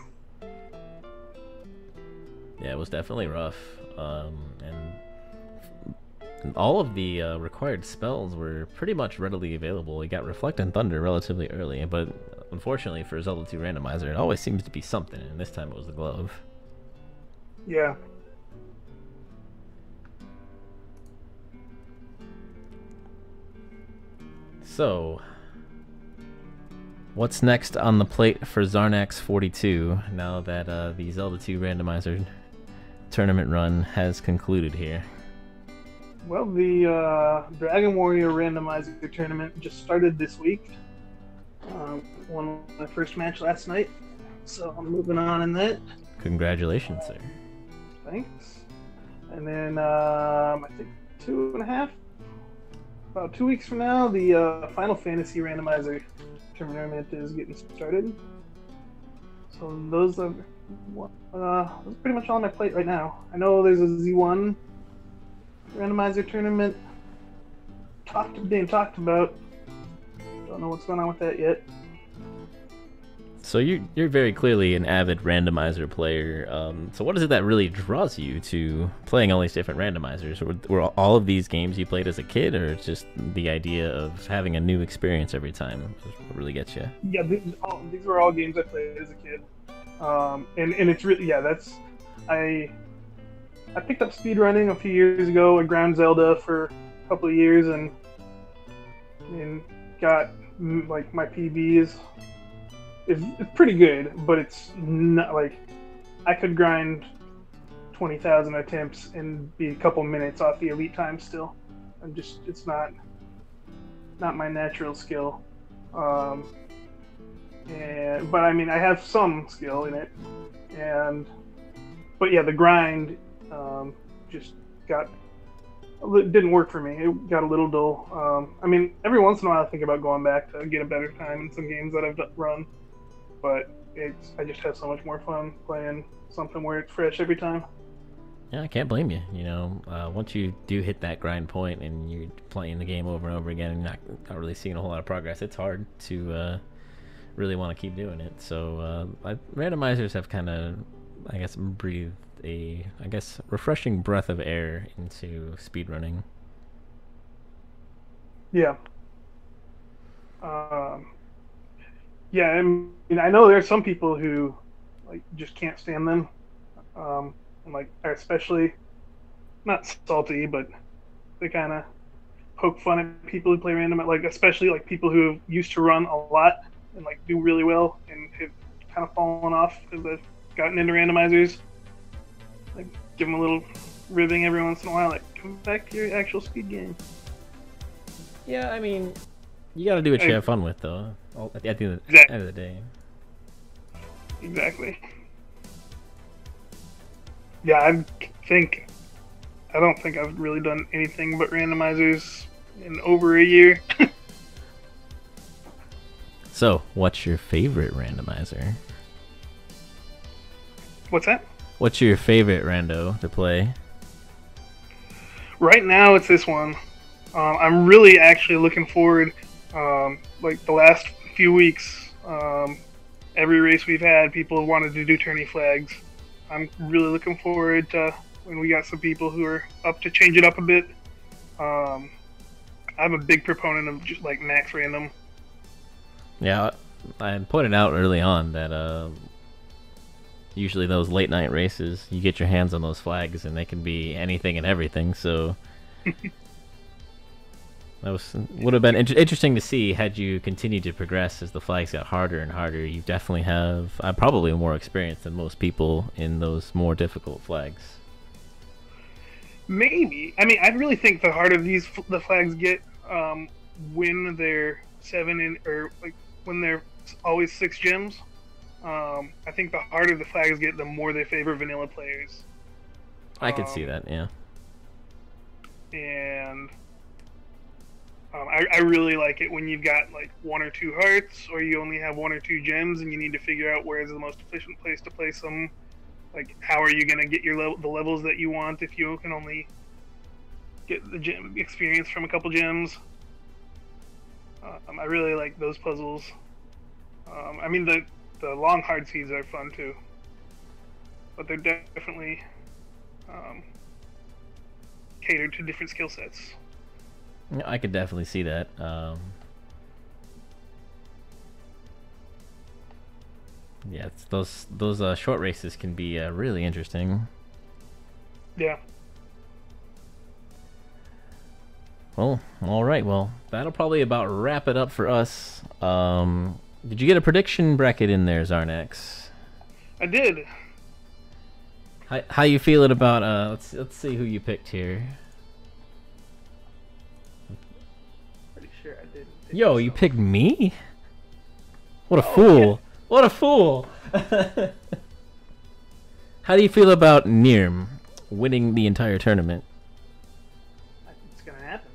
Yeah, it was definitely rough. Um, and, and all of the uh, required spells were pretty much readily available. You got Reflect and Thunder relatively early, but unfortunately for Zelda 2 Randomizer, it always seems to be something, and this time it was the glove. yeah. So, what's next on the plate for Xarnax 42 now that uh, the Zelda 2 Randomizer tournament run has concluded here? Well, the uh, Dragon Warrior randomizer tournament just started this week. Um, won my first match last night, so I'm moving on in that. Congratulations, sir. Thanks. And then um, I think two and a half, about two weeks from now, the uh, Final Fantasy randomizer tournament is getting started. So those are uh, pretty much all on my plate right now. I know there's a Z1 randomizer tournament talked being talked about. Don't know what's going on with that yet. So you're you're very clearly an avid randomizer player. Um, so what is it that really draws you to playing all these different randomizers? Were, were all of these games you played as a kid, or just the idea of having a new experience every time really gets you? Yeah, these, all, these were all games I played as a kid, um, and and it's really yeah. That's I I picked up speedrunning a few years ago. I ground Zelda for a couple of years and and got mm, like my PBs. It's, it's pretty good, but it's not like I could grind twenty thousand attempts and be a couple minutes off the elite time still. I'm just it's not not my natural skill. Um, and but I mean I have some skill in it, and but yeah, the grind um, just got it didn't work for me. It got a little dull. Um, I mean, every once in a while I think about going back to get a better time in some games that I've run, but it's I just have so much more fun playing something where it's fresh every time. Yeah, I can't blame you. You know, uh, once you do hit that grind point and you're playing the game over and over again and not, not really seeing a whole lot of progress, it's hard to uh, really want to keep doing it. So uh, I, randomizers have kind of, I guess, breathed a, I guess, refreshing breath of air into speedrunning. Yeah. Um, yeah, I mean, I know there are some people who like just can't stand them. Um, and, like are especially not salty, but they kind of poke fun at people who play random. Like especially like people who used to run a lot and like do really well and have kind of fallen off as they've gotten into randomizers. Like give them a little ribbing every once in a while. Like come back to your actual speed game. Yeah, I mean, you got to do what you have fun with, though. All- At the, at the end of the- Exact- end of the day. Exactly. Yeah, I think I don't think I've really done anything but randomizers in over a year. So, what's your favorite randomizer? What's that? What's your favorite rando to play? Right now, it's this one. Um, I'm really actually looking forward. Um, like the last few weeks, um, every race we've had, people have wanted to do tourney flags. I'm really looking forward to when we got some people who are up to change it up a bit. Um, I'm a big proponent of just like max random. Yeah, I pointed out early on that uh, usually those late night races, you get your hands on those flags, and they can be anything and everything. So that was would have been inter- interesting to see had you continued to progress as the flags got harder and harder. You definitely have uh, probably more experience than most people in those more difficult flags. Maybe. I mean, I really think the harder these the flags get, um, when they're seven in or like when they're always six gems. Um, I think the harder the flags get, the more they favor vanilla players. I could see Um, that, yeah. and um, I, I really like it when you've got like one or two hearts, or you only have one or two gems, and you need to figure out where is the most efficient place to place them. Like, how are you going to get your level, the levels that you want if you can only get the gem experience from a couple gems? Um, I really like those puzzles. Um, I mean, the the long hard seeds are fun too, but they're definitely um, catered to different skill sets. I could definitely see that. Um, yeah, it's those those uh, short races can be uh, really interesting. Yeah. Well, all right. Well, that'll probably about wrap it up for us. Um, did you get a prediction bracket in there, Xarnax? I did. How how you feeling about uh? Let's let's see who you picked here. Yo, you picked me? What a Oh, fool! What a fool! How do you feel about Nirm winning the entire tournament? It's gonna happen.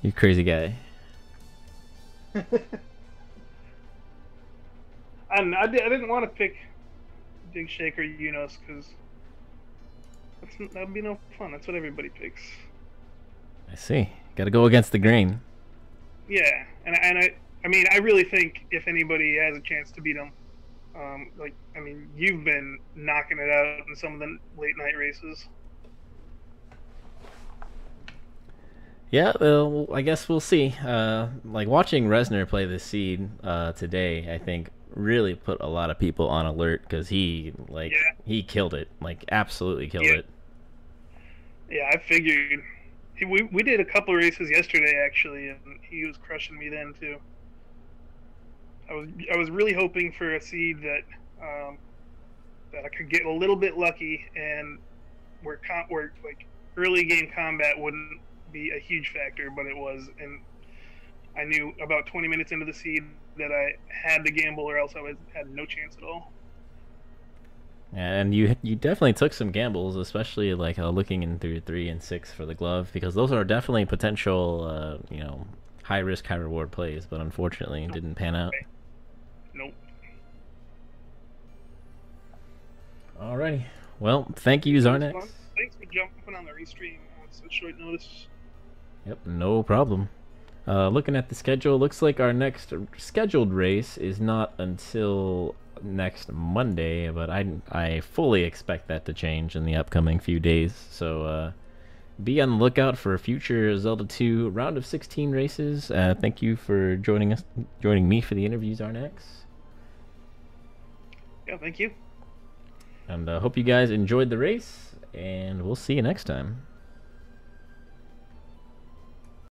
You crazy guy. And I, di- I didn't want to pick digshake or Unos because that'd be no fun. That's what everybody picks. I see. Got to go against the grain. Yeah, and and I I mean I really think if anybody has a chance to beat him, um, like I mean you've been knocking it out in some of the late night races. Yeah, well, I guess we'll see. Uh, like watching Reznor play the seed uh, today, I think really put a lot of people on alert because he like Yeah. he killed it, like absolutely killed Yeah. it. Yeah, I figured. We we did a couple races yesterday actually, and he was crushing me then too. I was I was really hoping for a seed that um, that I could get a little bit lucky and where com- where like early game combat wouldn't be a huge factor, but it was, and I knew about 20 minutes into the seed that I had to gamble or else I was had no chance at all. And you you definitely took some gambles, especially like uh, looking in through three and six for the glove, because those are definitely potential, uh, you know, high risk, high reward plays. But unfortunately, it didn't pan out. Nope. Alrighty. Well, thank you, Xarnax. Thanks for jumping on the restream on such short notice. Yep, no problem. Uh, looking at the schedule, looks like our next scheduled race is not until next Monday, but I I fully expect that to change in the upcoming few days. So uh, be on the lookout for future Zelda 2 round of 16 races. Uh, thank you for joining us, joining me for the interviews, Xarnax, Yeah, thank you. and uh, hope you guys enjoyed the race. And we'll see you next time.